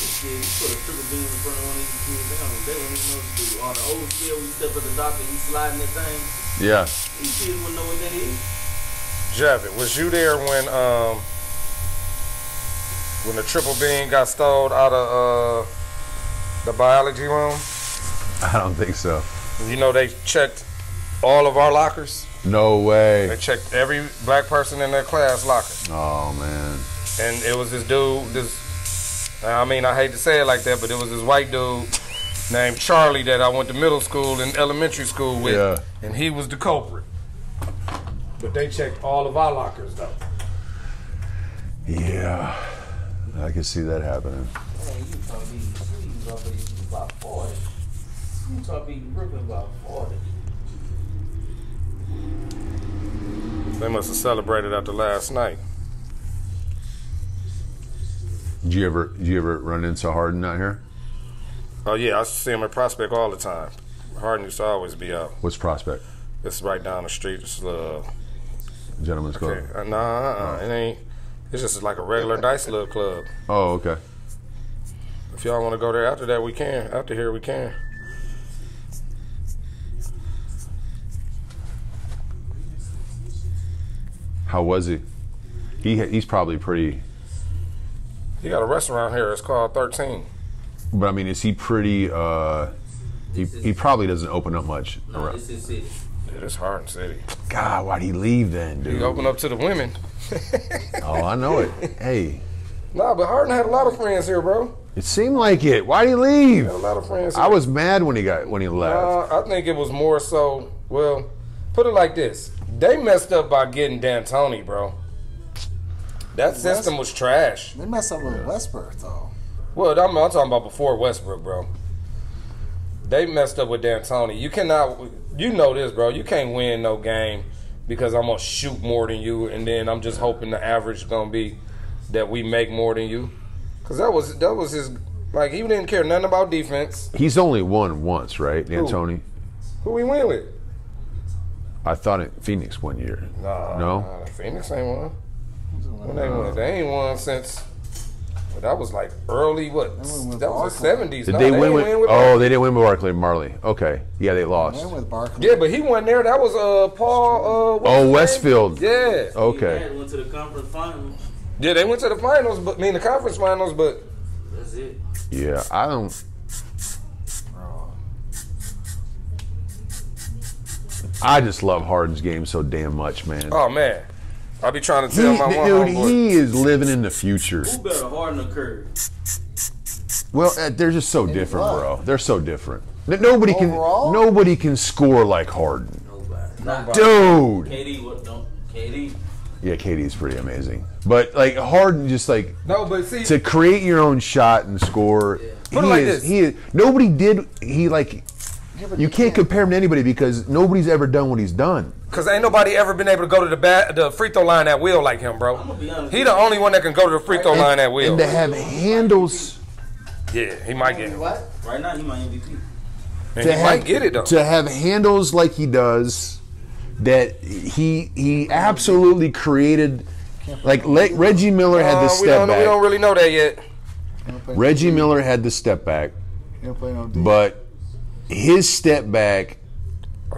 This kid, you put a triple beam in front of one of these kids, they don't, they don't even know what to do. On the old scale, when you step at the doctor, you sliding that thing. yeah. These kids wouldn't know what that is. Javid, was you there when um when the triple beam got stole out of uh the biology room? I don't think so. You know they checked all of our lockers. No way. They checked every black person in their class locker, Oh man. and it was this dude. This, Uh, I mean, I hate to say it like that, but it was this white dude named Charlie that I went to middle school and elementary school with, Yeah. and he was the culprit. But they checked all of our lockers though. Yeah. I can see that happening. Man, you talk be you talk be about forty. You talk be Brooklyn about forty. They must have celebrated after last night. Did you ever did you ever run into Harden out here? Oh yeah, I see him at Prospect all the time. Harden used to always be out. What's prospect? It's right down the street. It's uh, Gentlemen's club. okay. uh, nah, uh, it ain't. It's just like a regular dice little club. Oh, okay. If y'all want to go there after that, we can. After here, we can. How was he? He he's probably pretty. He got a restaurant here. It's called Thirteen. But I mean, is he pretty? uh He he probably doesn't open up much. No, around- this is city. Yeah, it's Harden City. God, why'd he leave then, dude? He opened up to the women. Oh, I know it. Hey, Nah, but Harden had a lot of friends here, bro. it seemed like it. Why'd he leave? Had a lot of friends. Here. I was mad when he got when he left. Uh, I think it was more so. Well, put it like this: they messed up by getting D'Antoni, bro. That system was trash. They messed up with Westbrook though. Well, I'm, I'm talking about before Westbrook, bro. They messed up with D'Antoni. You cannot, you know this, bro. You can't win no game because I'm gonna shoot more than you, and then I'm just hoping the average is gonna be that we make more than you. Cause that was that was his like he didn't care nothing about defense. He's only won once, right, D'Antoni? Who we win with? I thought it Phoenix one year. Nah, No? nah, Phoenix ain't won. When they won, they ain't won since. But that was like early what? won with That was the seventies. Did they, win with? Win with oh, they didn't win with Barkley and Majerle. Okay, yeah, they lost. And with Barkley. Yeah, but he went there. That was uh Paul. Uh, Oh, his name? Westphal. Yeah, Okay. He went to the conference finals. yeah. They went to the finals, but I mean the conference finals. But That's it. Yeah, I don't. I just love Harden's game so damn much, man. oh man, I be trying to He, tell my one dude, homeboy. he is living in the future. Who better Harden or Curry? Well, uh, they're just so different, bro. They're so different. N- Nobody Overall? can nobody can score like Harden. Nobody. Not Dude. KD. What don't KD? Yeah, KD's pretty amazing. But like Harden just like no, but see, to create your own shot and score. Put it he like is, this. He is, nobody did he like you can't compare him to anybody because nobody's ever done what he's done. Cause ain't nobody ever been able to go to the bat, the free throw line at will like him, bro. I'ma be honest He the only one that can go to the free throw line at will. And to have handles Yeah, he might get it. What? Right now, he my MVP. And to he have, might get it though. To have handles like he does, that he he absolutely created. Like Le- Reggie Miller had Uh, the we, step don't, we don't really know that yet. You don't play Reggie. Miller had the step back, You don't play no D. but his step back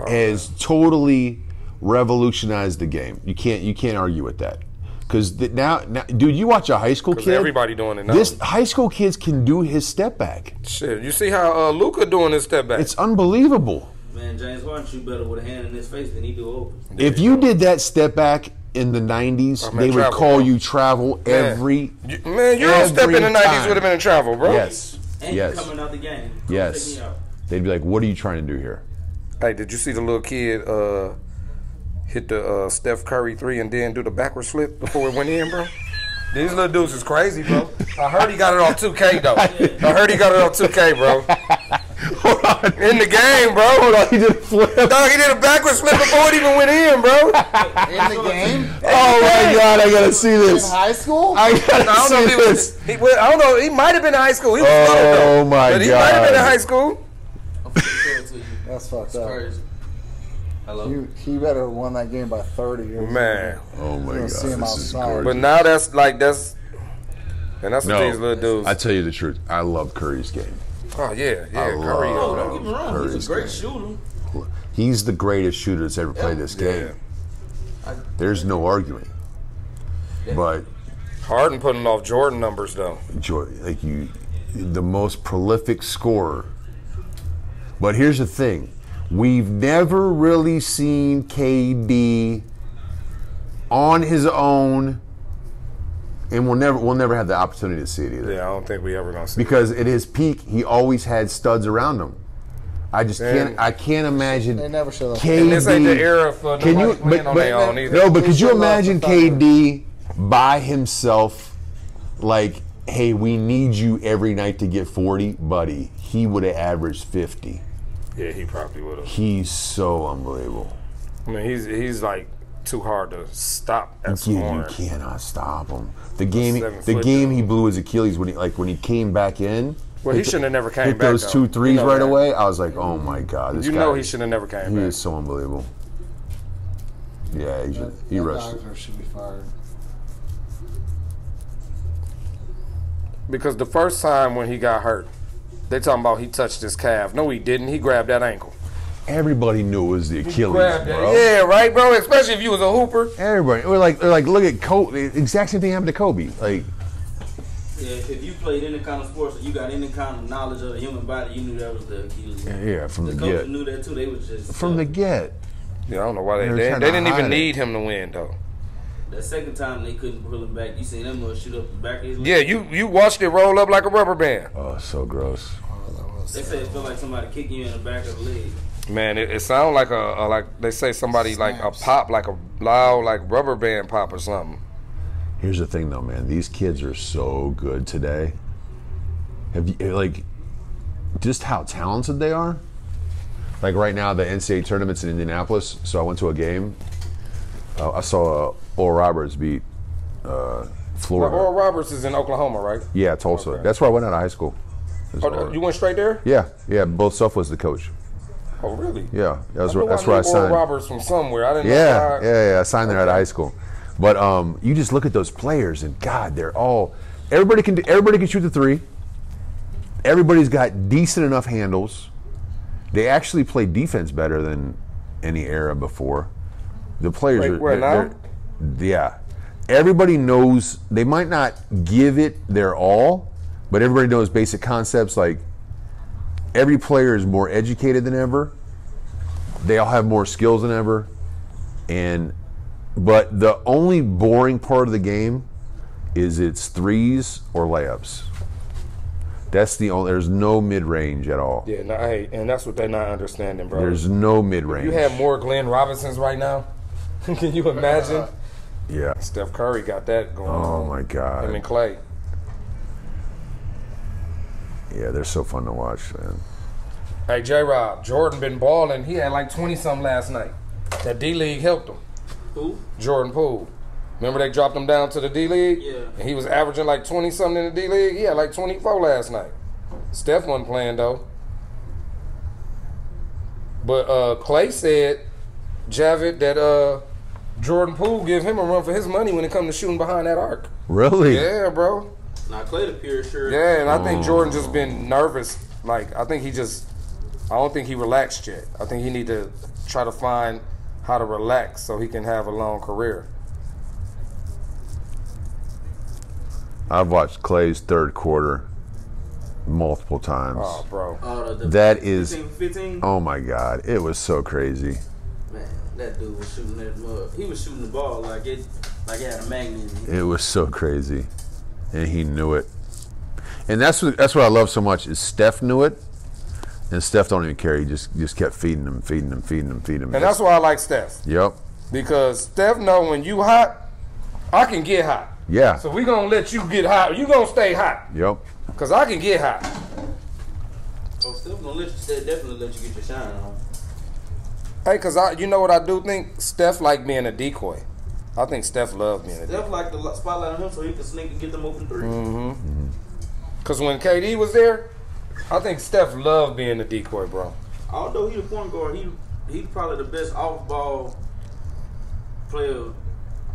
has totally revolutionized the game. You can't you can't argue with that. Because now, now, dude, you watch a high school kid. everybody doing it now. This high school kids can do his step back. Shit, you see how uh, Luka doing his step back? It's unbelievable. Man, James Harden shoot better with a hand in his face than he do over. If you did that step back in the '90s, Oh, man, they would travel, call bro. you travel Man. every. You- man, your step in the '90s time. would have been in travel, bro. Yes, And yes, coming out the game. Come yes. Take me out. They'd be like, "What are you trying to do here?" Hey, did you see the little kid uh, hit the uh, Steph Curry three and then do the backwards flip before it went in, bro? These little dudes is crazy, bro. I heard he got it on 2K though. I heard he got it on 2K, bro. Hold on, In the game, bro. hold on. He did a flip. Dog, he did a backwards flip before it even went in, bro. in the game? Oh my god, I gotta see In this. high school? I gotta I don't know see if he this. was. He, was- I don't know. He might have been in high school. He was Oh, little, though. my but he might have been in high school. I'm finna show it to you. That's fucked It's up. crazy. Hello. He, he better have won that game by 30 or Man, Oh my god, see him this is outside. gorgeous. but now that's like that's, and that's what these little dudes. I tell you the truth. I love Curry's game. oh yeah, yeah. I Curry. love- Oh, don't get me wrong. Curry's He's a great game. shooter. He's the greatest shooter that's ever played this Yeah. game. There's no arguing. But Harden putting off Jordan numbers though. Jordan, like you, the most prolific scorer. But here's the thing: we've never really seen KD on his own, and we'll never we'll never have the opportunity to see it either. Yeah, I don't think we ever gonna see. Because at his peak, he always had studs around him. I just Man. can't. I can't imagine They never show that. KD. And this ain't the era for Can you? nobody playing But, on but- their own either. no, but could you They show off imagine. KD by himself? Like, hey, we need you every night to get forty, buddy. He would have averaged fifty. Yeah, he probably would have. He's so unbelievable. I mean, he's he's like too hard to stop at You, you cannot stop him. The game, the game dude. he blew his Achilles when he like when he came back in. Well, he hit the- shouldn't have never came hit back. those though. two threes You know right that. away. I was like, oh my god, this You guy. know he should have never came He back. is so unbelievable. Yeah, he, should, he that rushed. it. doctor should be fired. Because the first time when he got hurt, they talking about he touched his calf. No, he didn't. He grabbed that ankle. Everybody knew it was the Achilles, Grabbed that. bro. Yeah, right, bro. Especially if you was a hooper. Everybody, we're like, they're like, look at Kobe. The exact same thing happened to Kobe. Like, Yeah, if you played any kind of sports or you got any kind of knowledge of the human body, you knew that was the Achilles. yeah, from The the coaches get, knew that too. They was just from the get. Yeah, I don't know why they They they, they didn't even it. need him to win though. That second time they couldn't pull him back. You seen them mother shoot up the back of his leg. Yeah, you you watched it roll up like a rubber band. Oh, so gross. They say it felt like somebody kicking you in the back of the leg. Man, it, it sounded like a, a like they say somebody like a pop, like a loud like rubber band pop or something. Here's the thing, though, man. These kids are so good today. Have you eh, like just how talented they are? Like right now, the NCAA tournament's in Indianapolis, so I went to a game. Uh, I saw uh, Oral Roberts beat uh, Florida. Oral Roberts is in Oklahoma, right? yeah, Tulsa. Okay. That's where I went out of high school. Oh, you went straight there? yeah, yeah. Bill Self was the coach. Oh, really? Yeah, that's where, that's I where I knew Oral. Roberts from somewhere. I didn't know. Yeah, yeah, yeah. I signed there out of high school. But um, you just look at those players, and God, they're all. Everybody can. Everybody can shoot the three. Everybody's got decent enough handles. They actually play defense better than any era before. The players Wait, are. where now? yeah. Everybody knows. They might not give it their all, but everybody knows basic concepts. Like every player is more educated than ever. They all have more skills than ever, and But the only boring part of the game is it's threes or layups. That's the only. There's no mid range at all. Yeah, no, hey, and that's what they're not understanding, bro. There's no mid range. you have more Glenn Robinsons right now. Can you imagine? Yeah. Steph Curry got that going Oh on. my Him God. and Klay. Yeah, they're so fun to watch, man. Hey, J Rob, Jordan been balling. He had like 20 something last night. That D League helped him. Who? Jordan Poole. Remember they dropped him down to the D League? Yeah. And he was averaging like 20 something in the D League? He had like 24 last night. Steph wasn't playing though. But uh, Klay said, Javid, that uh, Jordan Poole give him a run for his money when it comes to shooting behind that arc. Really? Yeah, bro. Now Klay the pure shirt. Yeah, and I think oh. Jordan just been nervous. Like I think he just, I don't think he relaxed yet. I think he need to try to find how to relax so he can have a long career. I've watched Klay's third quarter multiple times. Oh, bro. Oh, the, the That is- 15, 15? Oh my God, it was so crazy. Man, that dude was shooting that mug. He was shooting the ball like it, like it had a magnet. it. It was so crazy, and he knew it. And that's what that's what I love so much is Steph knew it, and Steph don't even care. He just just kept feeding him, feeding him, feeding him, feeding him. And that's why I like Steph Yep. because Steph know when you hot, I can get hot. Yeah. So we gonna let you get hot. You gonna stay hot Yep. because I can get hot. Oh, Steph gonna let you, definitely let you get your shine on. Hey, cause I, you know what I do think Steph like being a decoy. I think Steph loved being a decoy. Steph like the spotlight on him so he could sneak and get them open 3 Mm-hmm. Cause when KD was there, I think Steph loved being a decoy, bro. Although he the point guard, he he probably the best off ball player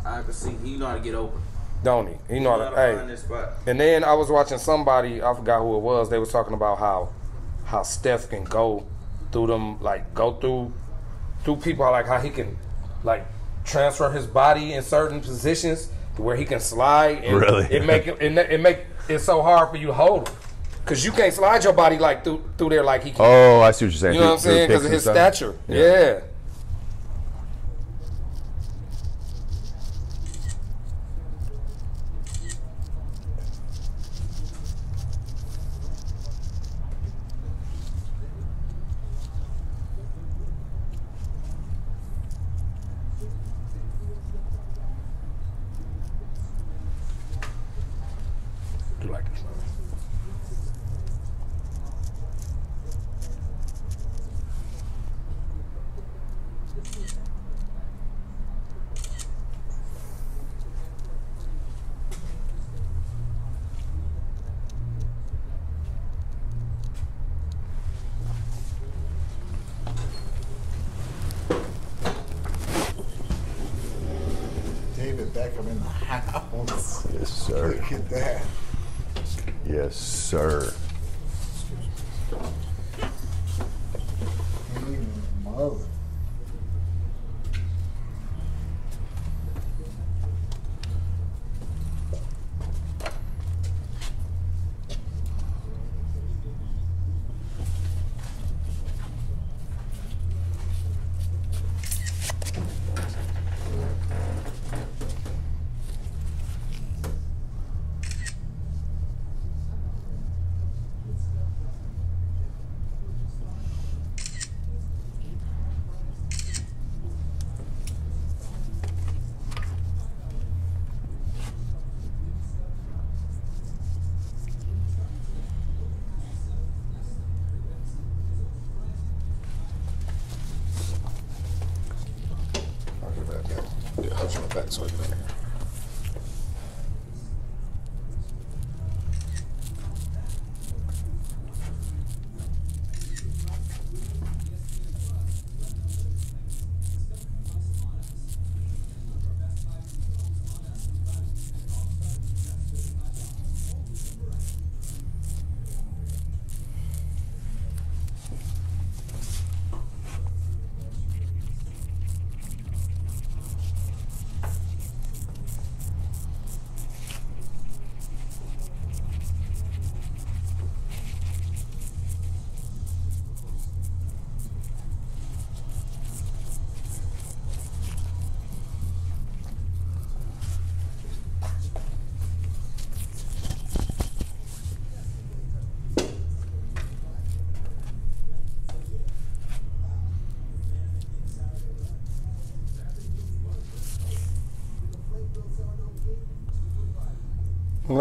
I can see. He know how to get open. Don't he? He know how to. find Hey, that spot. and then I was watching somebody. I forgot who it was. They was talking about how how Steph can go through them, like go through through people, like how he can like transfer his body in certain positions to where he can slide. And Really? It make it, it, it make it so hard for you to hold him. Cause you can't slide your body like through through there like he can. Oh, I see what you're saying. You know what I'm saying? Because of his stature. Yeah. Do It back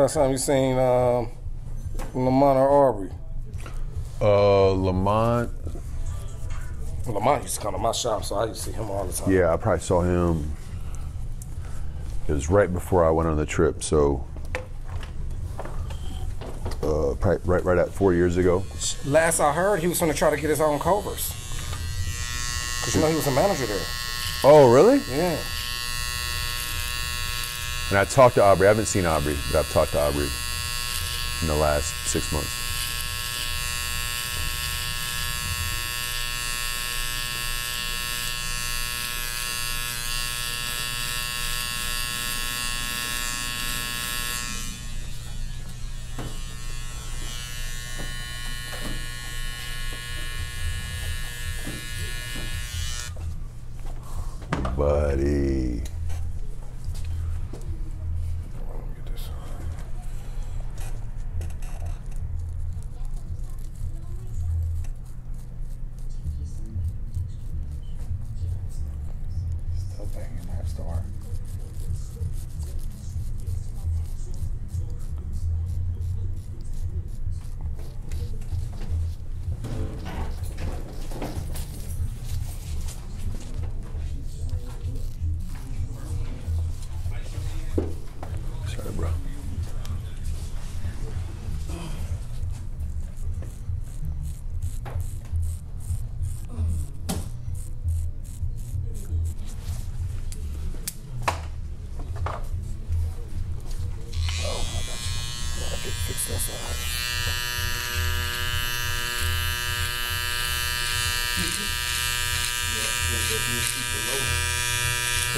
last time you seen um, Lamont or Aubrey? Uh, Lamont. Lamont used to come to my shop, so I used to see him all the time. Yeah, I probably saw him. It was right before I went on the trip, so uh, probably right right at four years ago. Last I heard, he was going to try to get his own covers. Cause you know he was a manager there. Oh, really? Yeah. And I talked to Aubrey. I haven't seen Aubrey, but I've talked to Aubrey in the last six months.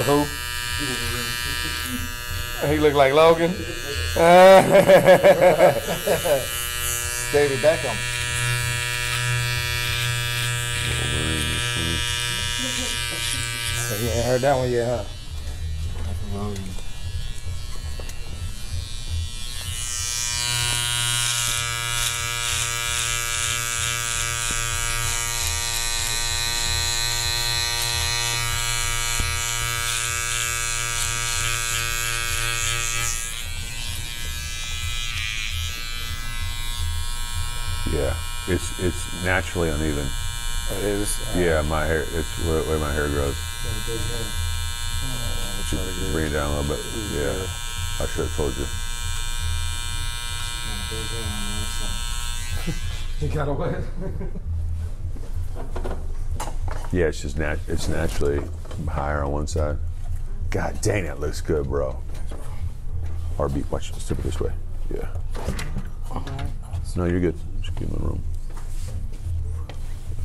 Who? He looked like Logan. David Beckham. So you ain't heard that one yet, huh? Yeah, it's it's naturally uneven. It is. Yeah, my hair. It's where, where my hair grows. Just bring it down a little bit. Yeah, I should have told you. He got away. Yeah, it's just nat. It's naturally higher on one side. God dang, that looks good, bro. RB, watch. Let's tip it this way. Yeah. No, you're good. Just keep him in the room.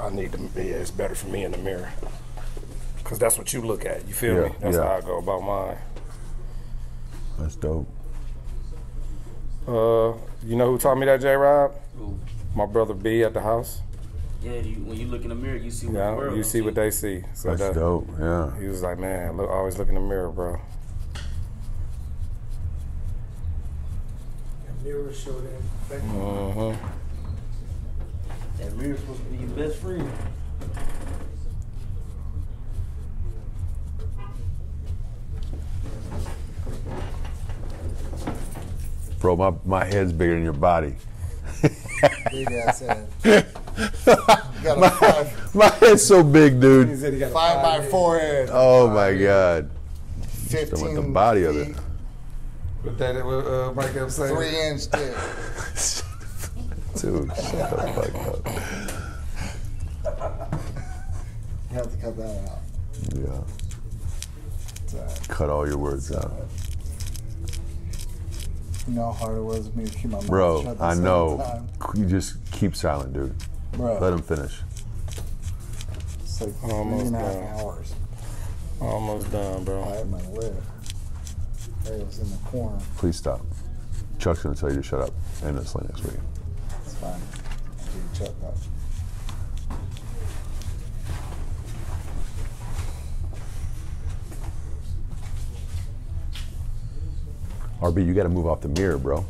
I need to. Yeah, it's better for me in the mirror. Cause that's what you look at. You feel Yeah, me? That's yeah. how I go about mine. That's dope. Uh, you know who taught me that, J. Rob? Who? My brother B at the house. Yeah, you, when you look in the mirror, you see what the Yeah, world you don't see what they see. So That's that, dope. Yeah. he was like, man, look, always look in the mirror, bro. The Mirror show that. Mm-hmm. That mirror's supposed to be your best friend. Bro, my, my head's bigger than your body. Big ass head. Got a five, My head's so big, dude. said he got five by four head. Oh my god. Fifteen. with the body of it. feet, What that what uh, Mike kept saying. Three inch dick. Dude, shut the fuck up. You have to cut that out. Yeah. It's, uh, Cut all your words out. You know how hard it was for me to keep my mouth Bro, shut I know. time? You just keep silent, dude. Bro, Let him finish. it's like three Almost and a half done. hours. Almost done, bro. I bro. had my lip. It was in the corner. Please stop. Chuck's gonna tell you to shut up. And it's like next week. It's fine. Dude, Chuck up. RB, you got to move off the mirror, bro.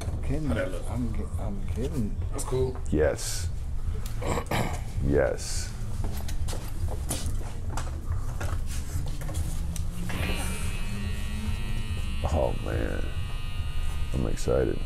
I'm kidding. I'm, I'm kidding. That's cool. Yes. yes. Oh man, I'm excited.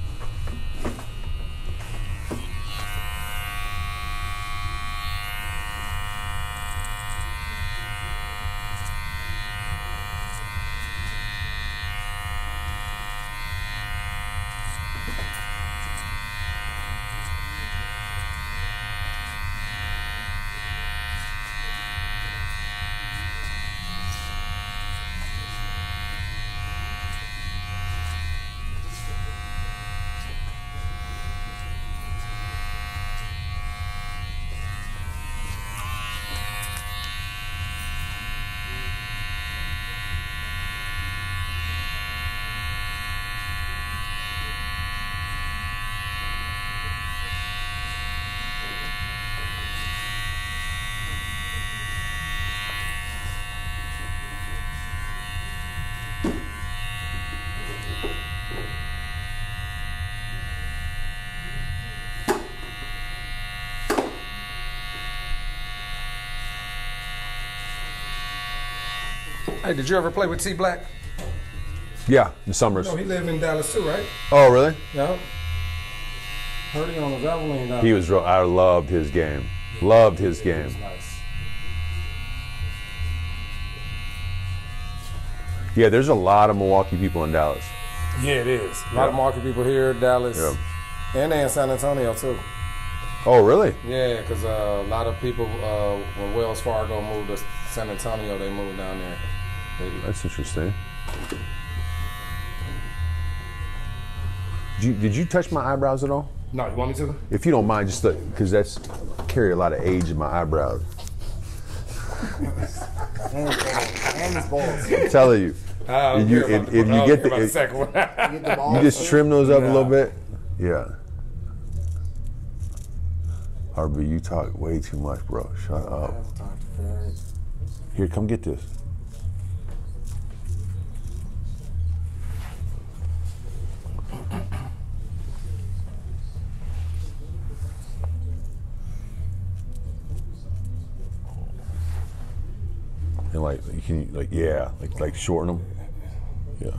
Hey, did you ever play with T Black? Yeah, in Summers. No, he lived in Dallas too, right? Oh, really? Yeah. Heard him on the Valvoline. He was. real- I loved his game. Loved his game. Nice. Yeah, there's a lot of Milwaukee people in Dallas. Yeah, it is. A lot of Milwaukee people here, Dallas, Yeah. and in San Antonio too. Oh, really? Yeah, because uh, a lot of people, uh, when Wells Fargo moved to San Antonio, they moved down there. They- That's interesting. Did you, did you touch my eyebrows at all? no, you want me to? If you don't mind, just because that's carry a lot of age in my eyebrows. And balls. And his balls. I'm telling you. I If you- if- the- if you get the- about the if- second one. Get the. You just trim those up a little bit. Yeah. Harvey, you talk way too much, bro. Shut up. Here, come get this. Like, you can like, yeah, like like shorten them. Yeah.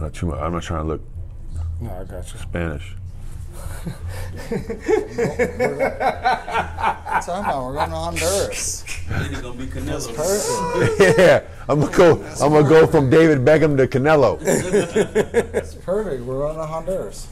Not too much. I'm not trying to look no, I got you. Spanish. Talking about we're going to Honduras. It's gonna be Canelo. Perfect. yeah, I'm gonna go. I'm gonna go from David Beckham to Canelo. It's perfect. We're going to Honduras.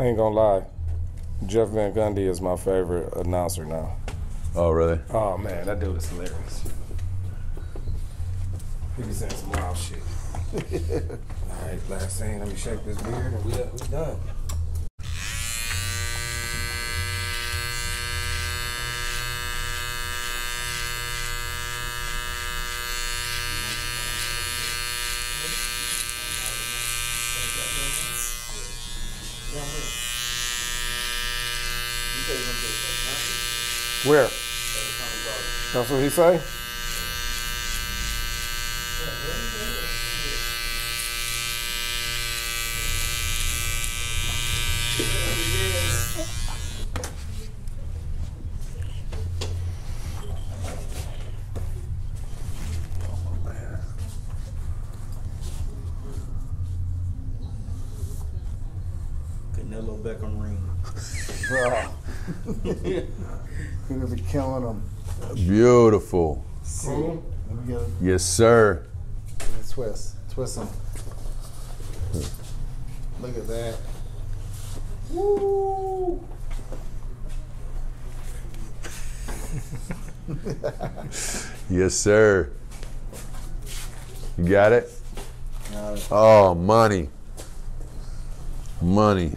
I ain't gonna lie. Jeff Van Gundy is my favorite announcer now. Oh, really? Oh man, that dude is hilarious. He be saying some wild shit. All right, last thing, let me shake this beard and we, we done. Where? That's what he say? Beckham ring. Bro. We're gonna be killing them. Beautiful. See? Let me get it. Yes, sir. Twist. Twist them. Look at that. Woo! Yes, sir. You got it? Got it. Oh, money. Money.